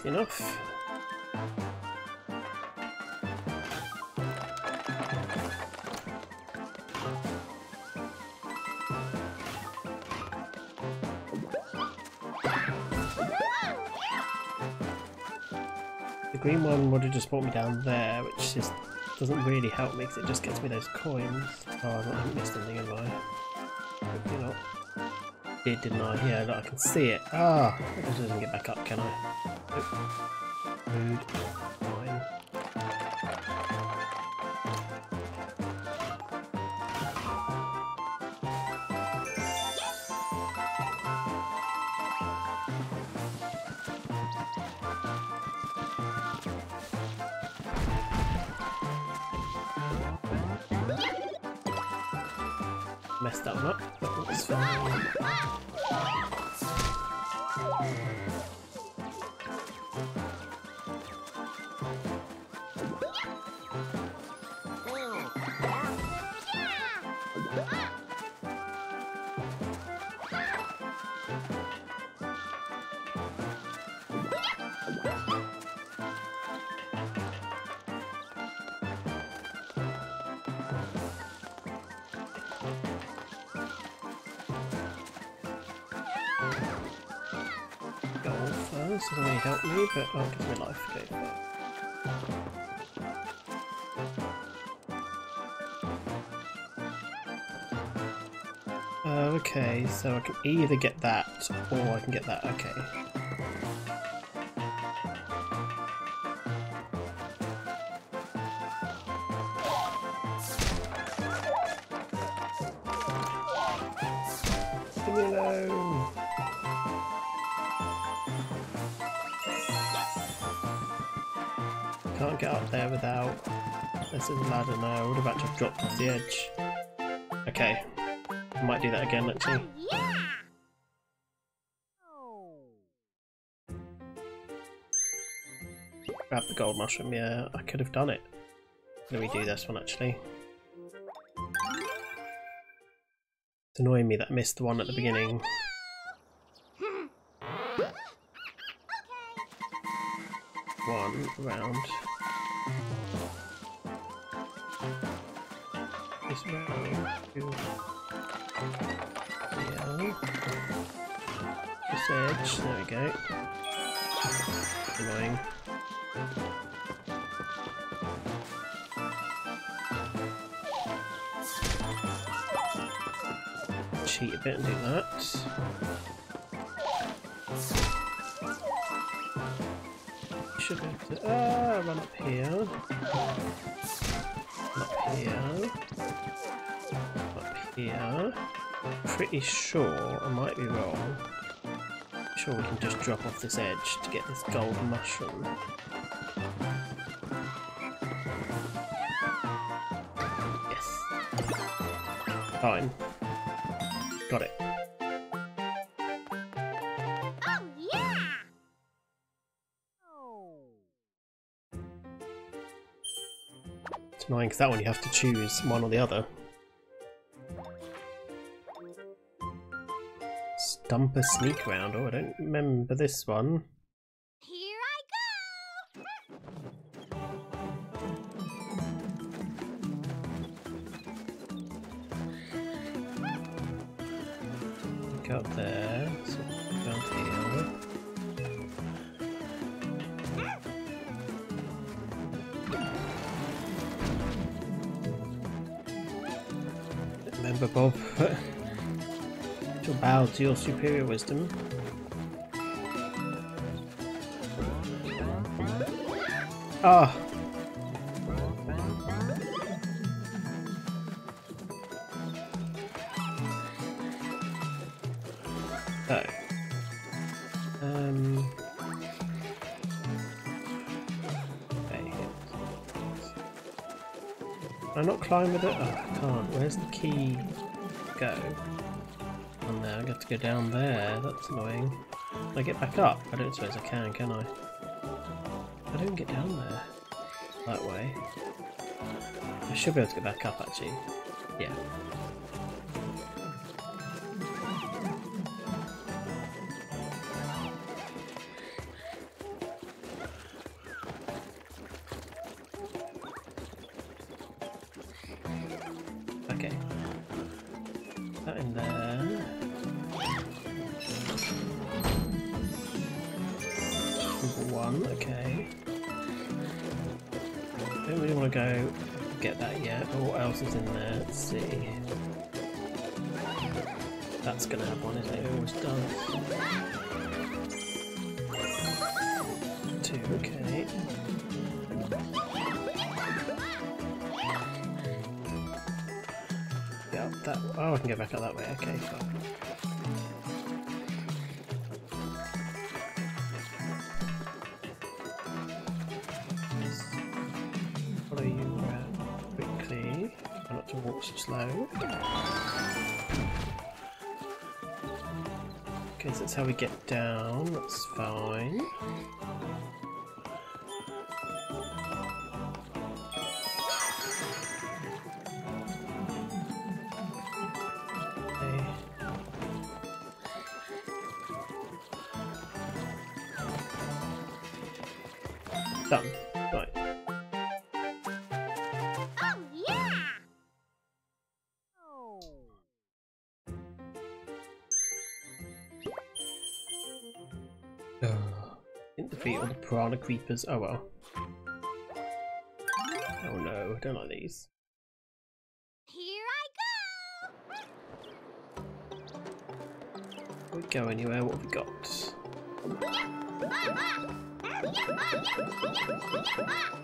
Enough. The green one would have just brought me down there, which just doesn't really help me because it just gets me those coins. Oh, I haven't missed anything, have I? Hopefully not. Did, didn't I? Yeah, look, I can see it. Ah, I just doesn't get back up, can I? Nope. Give me. Okay. Okay, so I can either get that or I can get that. Okay. This is a ladder now. I would have actually dropped off the edge. Okay. I might do that again let's see. Grab the gold mushroom, yeah, I could have done it. Let me do this one actually. It's annoying me that I missed the one at the beginning. One round. Edge, there we go. Annoying. Cheat a bit and do that. Should be to ah, run up here. Here. Up here. Pretty sure, I might be wrong. Sure we can just drop off this edge to get this golden mushroom. Yes. Fine. That one you have to choose one or the other. Stumper sneak round. Oh, I don't remember this one. Bob. [LAUGHS] to bow to your superior wisdom. Ah. Oh. Um. Can I not climb with it? Oh, can't. Where's the key go? Oh, On there, I got to go down there. That's annoying. Can I get back up? I don't suppose I can, can I? I don't get down there. That way. I should be able to get back up actually. Yeah. Can go back up that way. Okay, fine. Follow you around quickly. Try not to walk so slow. Okay, so that's how we get down. That's fine. Done. Right. Oh, yeah! Oh. Uh, didn't defeat all the piranha creepers. Oh well. Oh no, I don't like these. Here I Don't we go anywhere? What have we got?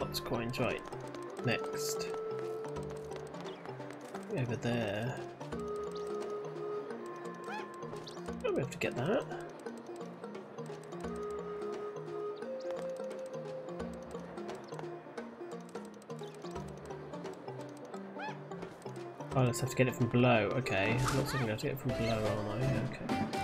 Lots of coins, right. Next. Over there. We have to get that. Oh, let's have to get it from below. Okay, looks like we have to get it from below, aren't I? Okay.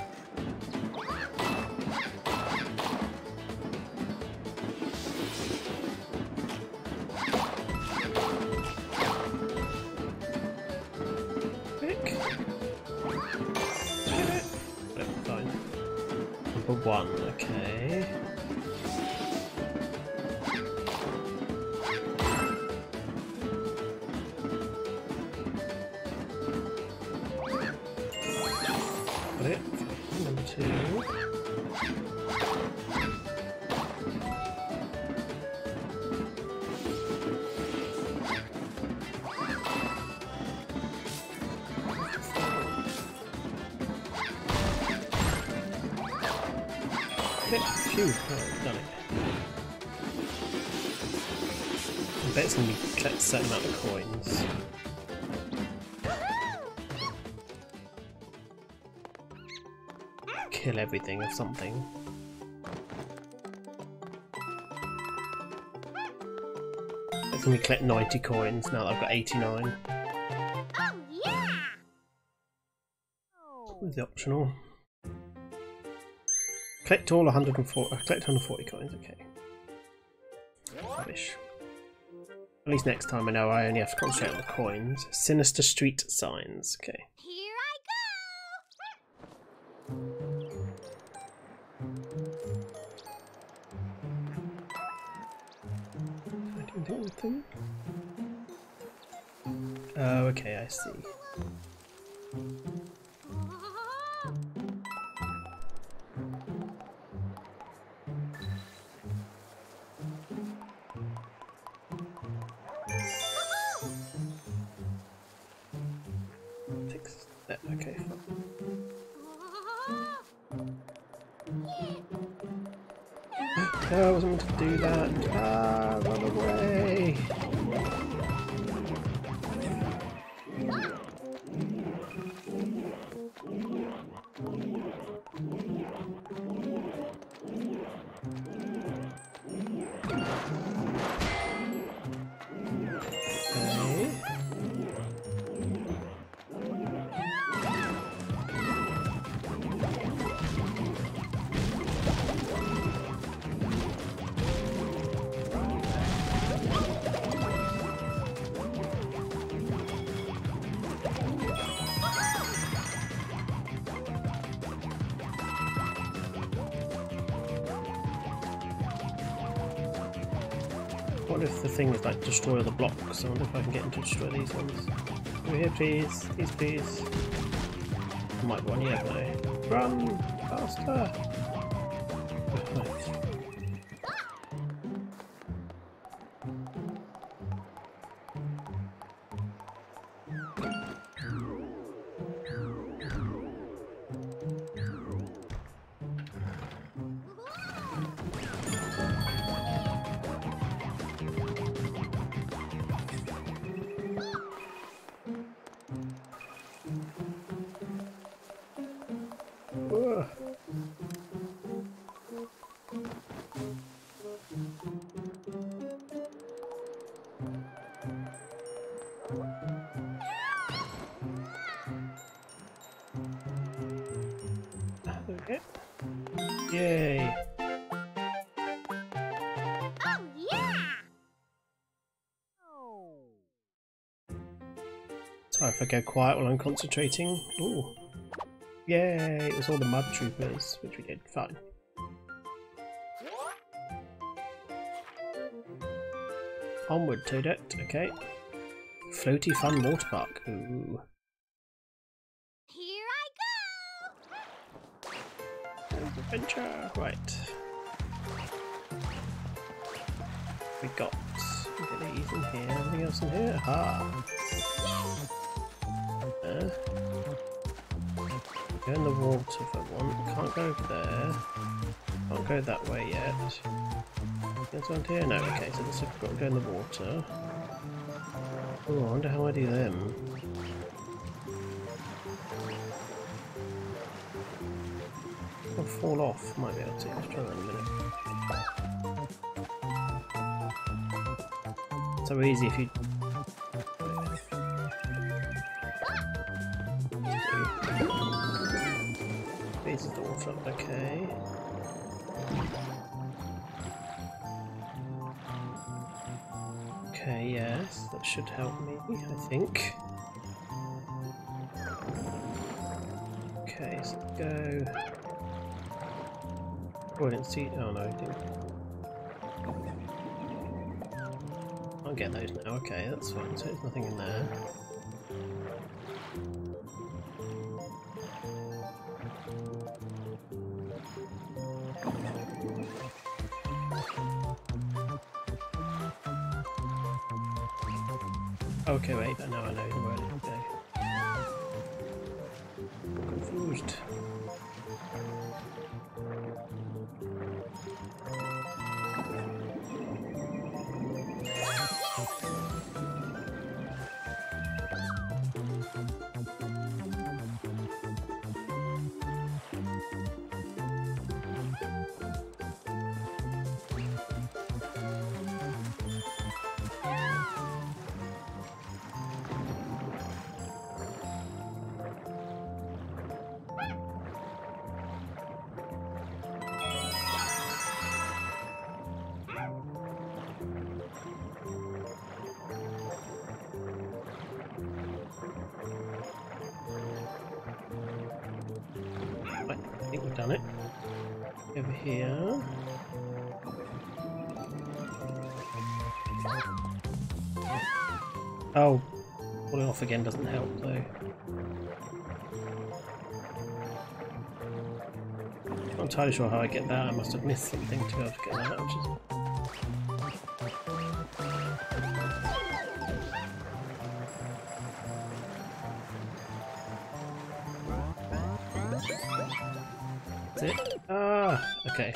Click. Phew. Right, done it. I bet it's going to be collect a certain amount of coins. Kill everything or something. It's going to collect 90 coins now that I've got 89. Oh, yeah! With the optional. Collect all 104. Uh, collect 140 coins. Okay. Rubbish. At least next time I know I only have to concentrate on the coins. Sinister street signs. Okay. Here I I do anything. Oh, okay. I see. Wasn't meant to do that. Ah, destroy all the blocks? I wonder if I can get him to destroy these ones. Over here, please. These, please. I Might you never know. Run faster. If I go quiet while I'm concentrating. Ooh. Yay! It was all the mud troopers, which we did. Fine. Onward, Toadette. Okay. Floaty fun water park. Ooh. Here I go! Adventure! Right. We got we got these in here. Anything else in here? Ah. Uh, go in the water if I want. Can't go over there. Can't go that way yet. Else around here? No. Okay, so this I've got to go in the water. Oh, I wonder how I do them. I'll fall off. Might be able to. Let's try that in a minute. So easy if you. Okay. Okay, yes, that should help me, I think. Okay, so go. Oh, I didn't see. Oh no, I didn't. I'll get those now. Okay, that's fine. So there's nothing in there. Again doesn't help though. I'm Not entirely sure how I get that. I must have missed something to be able to get that, which is it. Ah. Okay.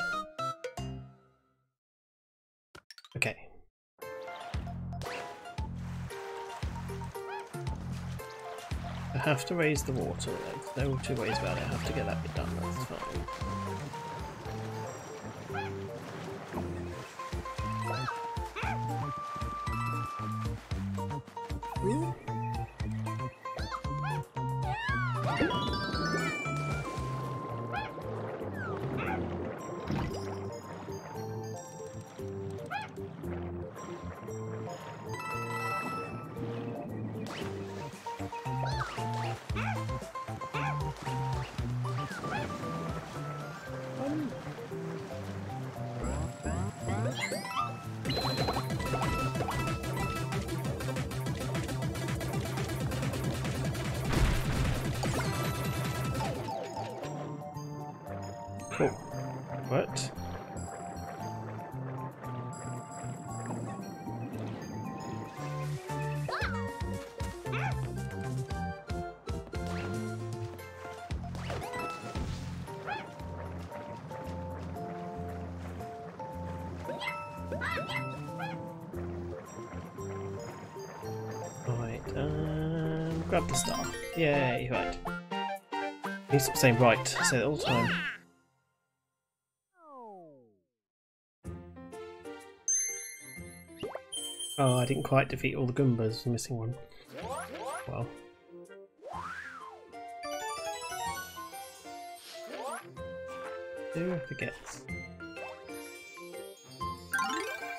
Have to raise the water. There no two ways about it. I have to get that bit done. That's fine. Cool. What? Um, grab the star. Yay, right. Need to stop saying right, say that all the time. Didn't quite defeat all the Goombas, I'm missing one. Well. do? I forget.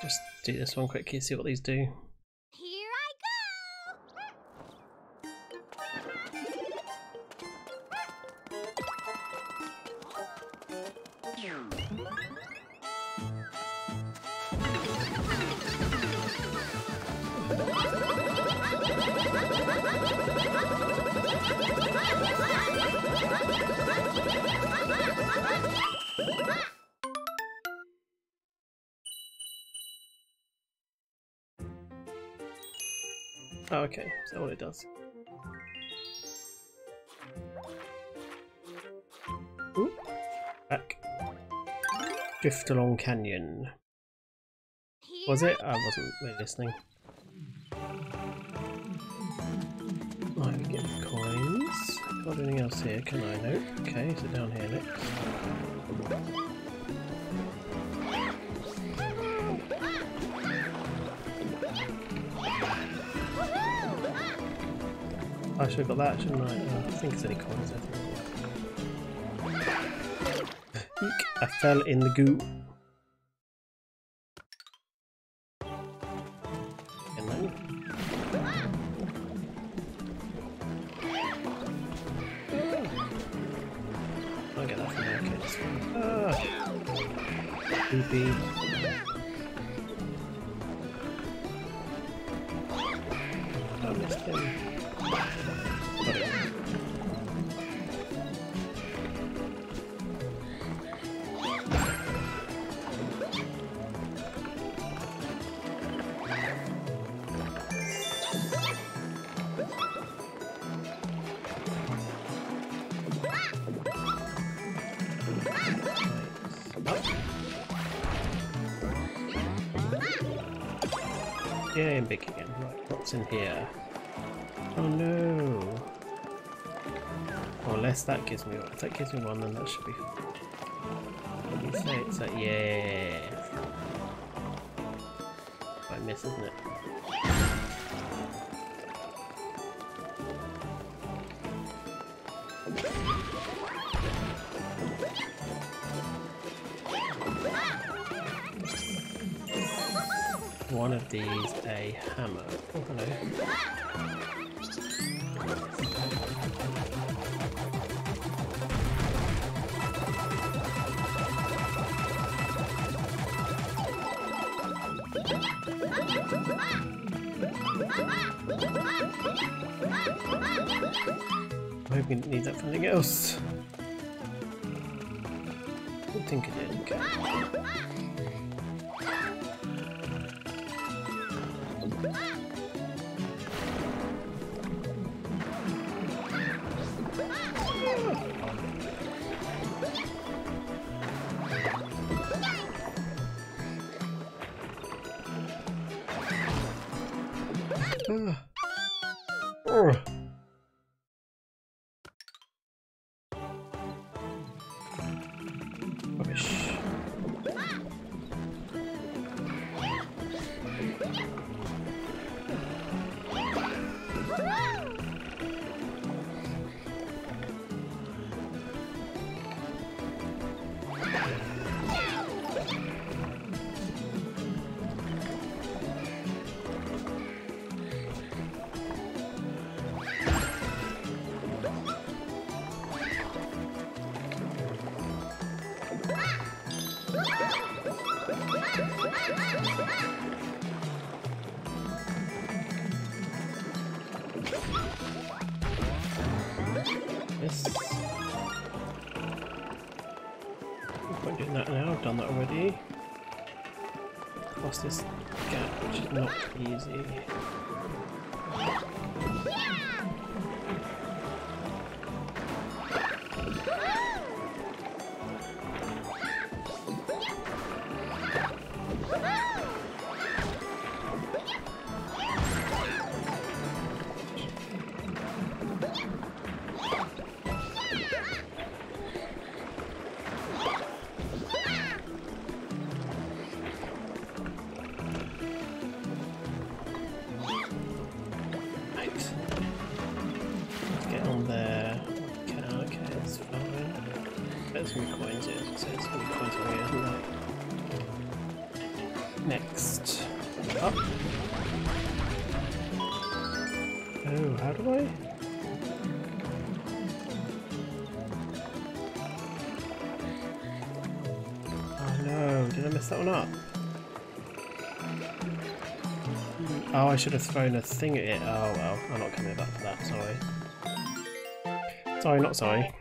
Just do this one quickly, see what these do. Drift along canyon. Was it? I wasn't really listening. Right, we get the coins. Can't anything else here, can I? Nope. Okay, so down here next. I should have got that, shouldn't I? Oh, I think it's any coins. I think. I fell in the goo. Gives me. If that gives me one, then that should be. Say? It's like, yeah. I miss, isn't it? One of these a hammer. Oh, hello. I'm hoping it needs that for something else. I think it did. Okay. This is not easy. One up? Oh, I should have thrown a thing at it. Oh well, I'm not coming back for that, sorry. Sorry, not sorry.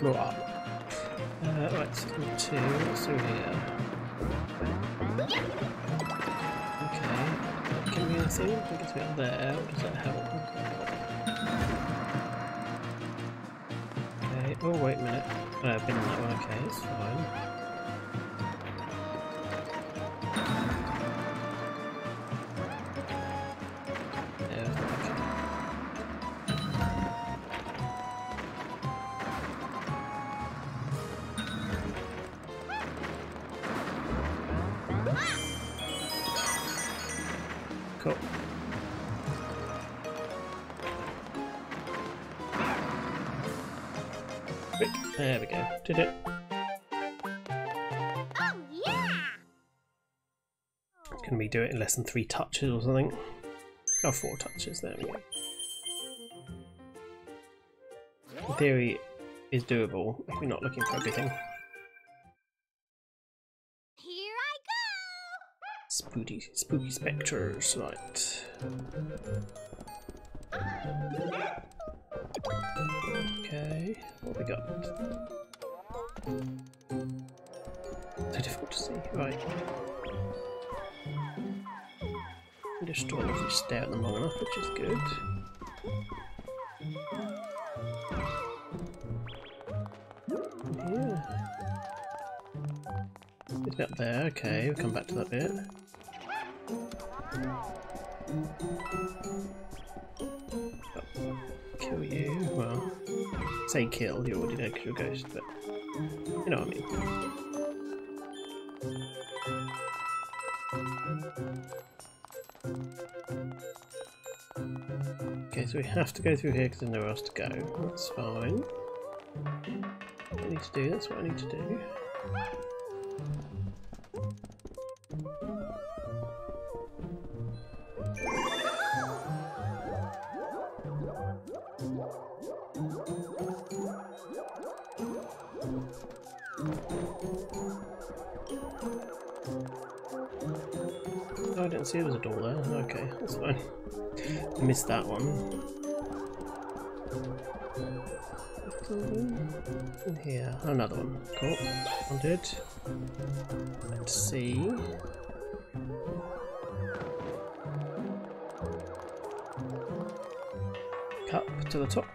Blow up. Uh, right, two. What's through here? Okay. Can we? I guess we are there. Does that help? Okay. Oh, wait a minute. Uh, I've been in that one. Okay, it's fine. Do it in less than three touches or something? Oh, four touches. There we go. In theory, is doable if you're not looking for everything. Here I go! Spooky, spooky spectres, right? Okay, what we got? So difficult to see. Right. Don't if you stare at them long enough, which is good. Yeah. It's up there, okay, we'll come back to that bit. Kill you, well, say kill, you already know because you're a ghost, but you know what I mean. So we have to go through here because there's nowhere else to go. That's fine. I need to do, that's what I need to do. Here, another one. Cool. Wanted. Let's see. Cup to the top.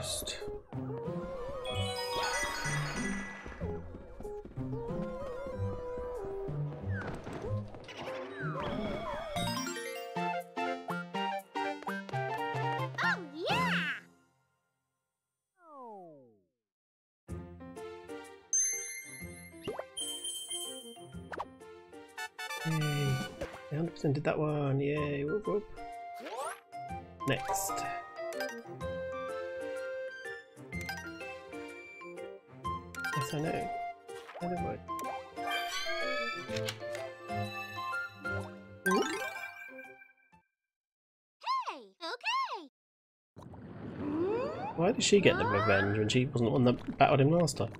Almost. Oh, yeah! Yay. 100% did that one. Yay. Whoop, whoop. Next. Yes, I know. Never mind. Hey, okay! Why did she get the revenge when she wasn't the one that battled him last time?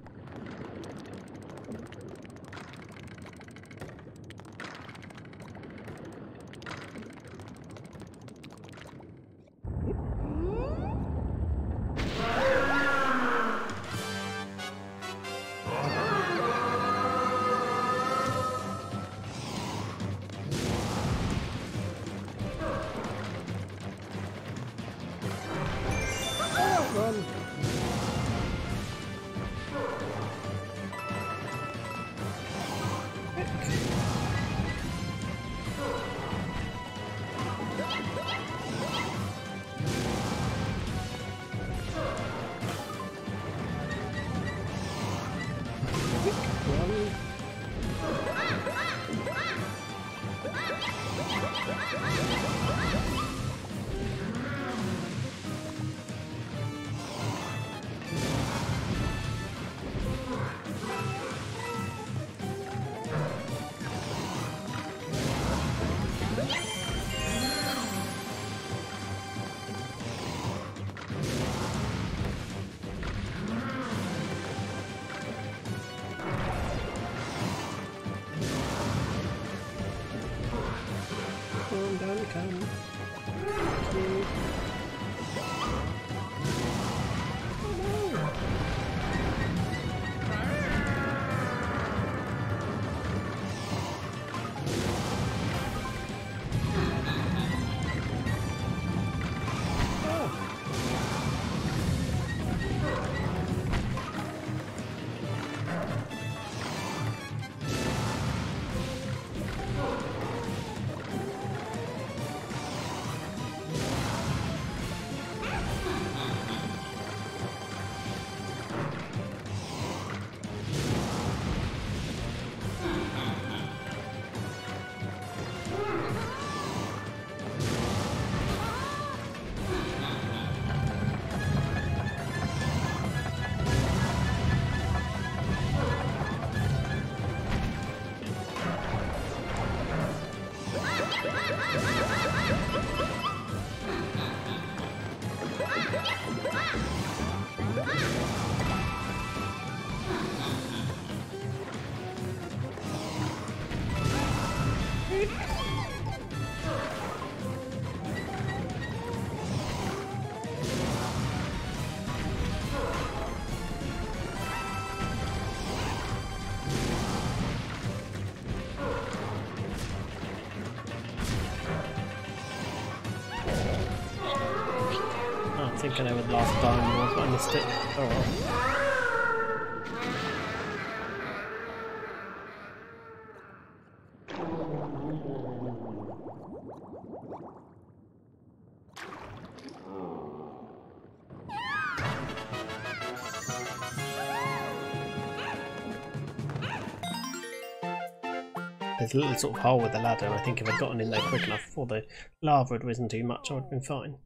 A little sort of hole with the ladder. I think if I'd gotten in there quick enough before the lava had risen too much, I would have been fine.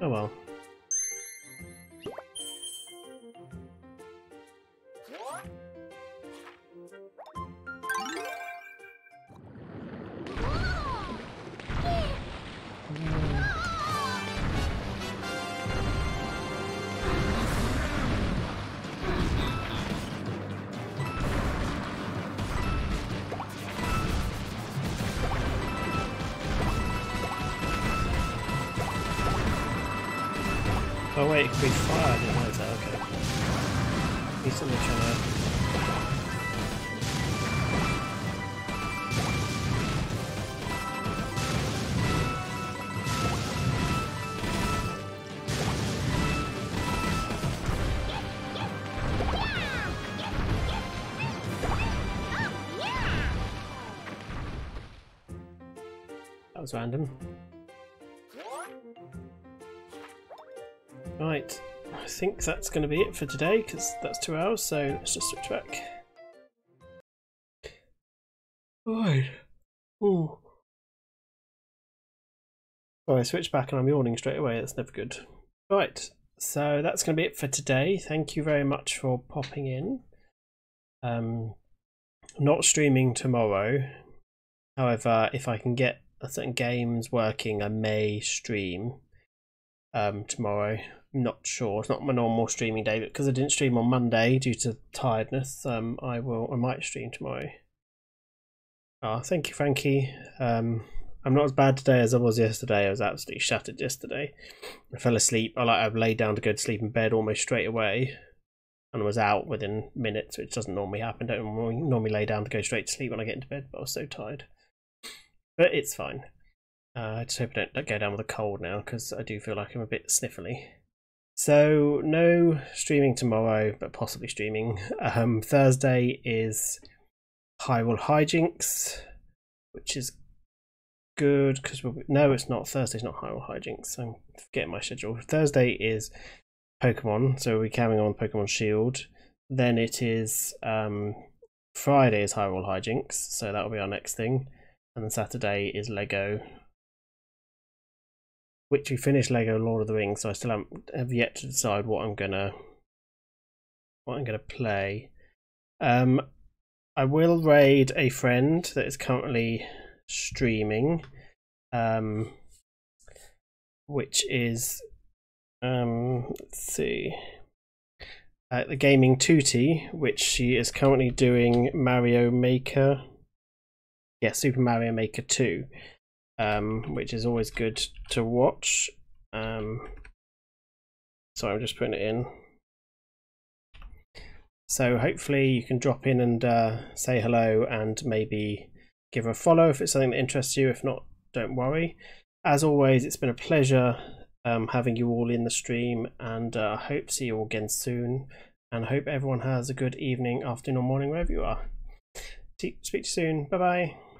Oh well. Wait, it could be fire. I didn't that. Okay. He's still trying to. That was random. Think that's going to be it for today because that's two hours, so let's just switch back. Right. Ooh. Oh, I switch back and I'm yawning straight away. That's never good. Right, so that's going to be it for today. Thank you very much for popping in. Um, not streaming tomorrow. However, if I can get certain games working, I may stream um, tomorrow. Not sure. It's not my normal streaming day, but because I didn't stream on Monday due to tiredness, um, I will. I might stream tomorrow. Oh, thank you, Frankie. Um, I'm not as bad today as I was yesterday. I was absolutely shattered yesterday. I fell asleep. I like I laid down to go to sleep in bed almost straight away, and was out within minutes, which doesn't normally happen. Don't normally, lay down to go straight to sleep when I get into bed, but I was so tired. But it's fine. Uh, I just hope I don't go down with a cold now because I do feel like I'm a bit sniffly. So no streaming tomorrow, but possibly streaming. Um, Thursday is Hyrule Hijinks, which is good because we'll, no, it's not. Thursday's not Hyrule Hijinks. I'm forgetting my schedule. Thursday is Pokemon, so we're carrying on Pokemon Shield. Then it is um, Friday is Hyrule Hijinks, so that'll be our next thing. And then Saturday is Lego, which we finished Lego Lord of the Rings, so I still have yet to decide what I'm gonna what I'm gonna play. Um, I will raid a friend that is currently streaming, um, which is um, let's see. Uh, the gaming Tutti, which she is currently doing Mario Maker. Yeah, Super Mario Maker 2, um, which is always good to watch. Um, so I'm just putting it in. So hopefully you can drop in and uh, say hello and maybe give a follow if it's something that interests you. If not, don't worry. As always, it's been a pleasure um, having you all in the stream, and uh, I hope to see you all again soon. And hope everyone has a good evening, afternoon, or morning wherever you are. Speak to you soon. Bye bye.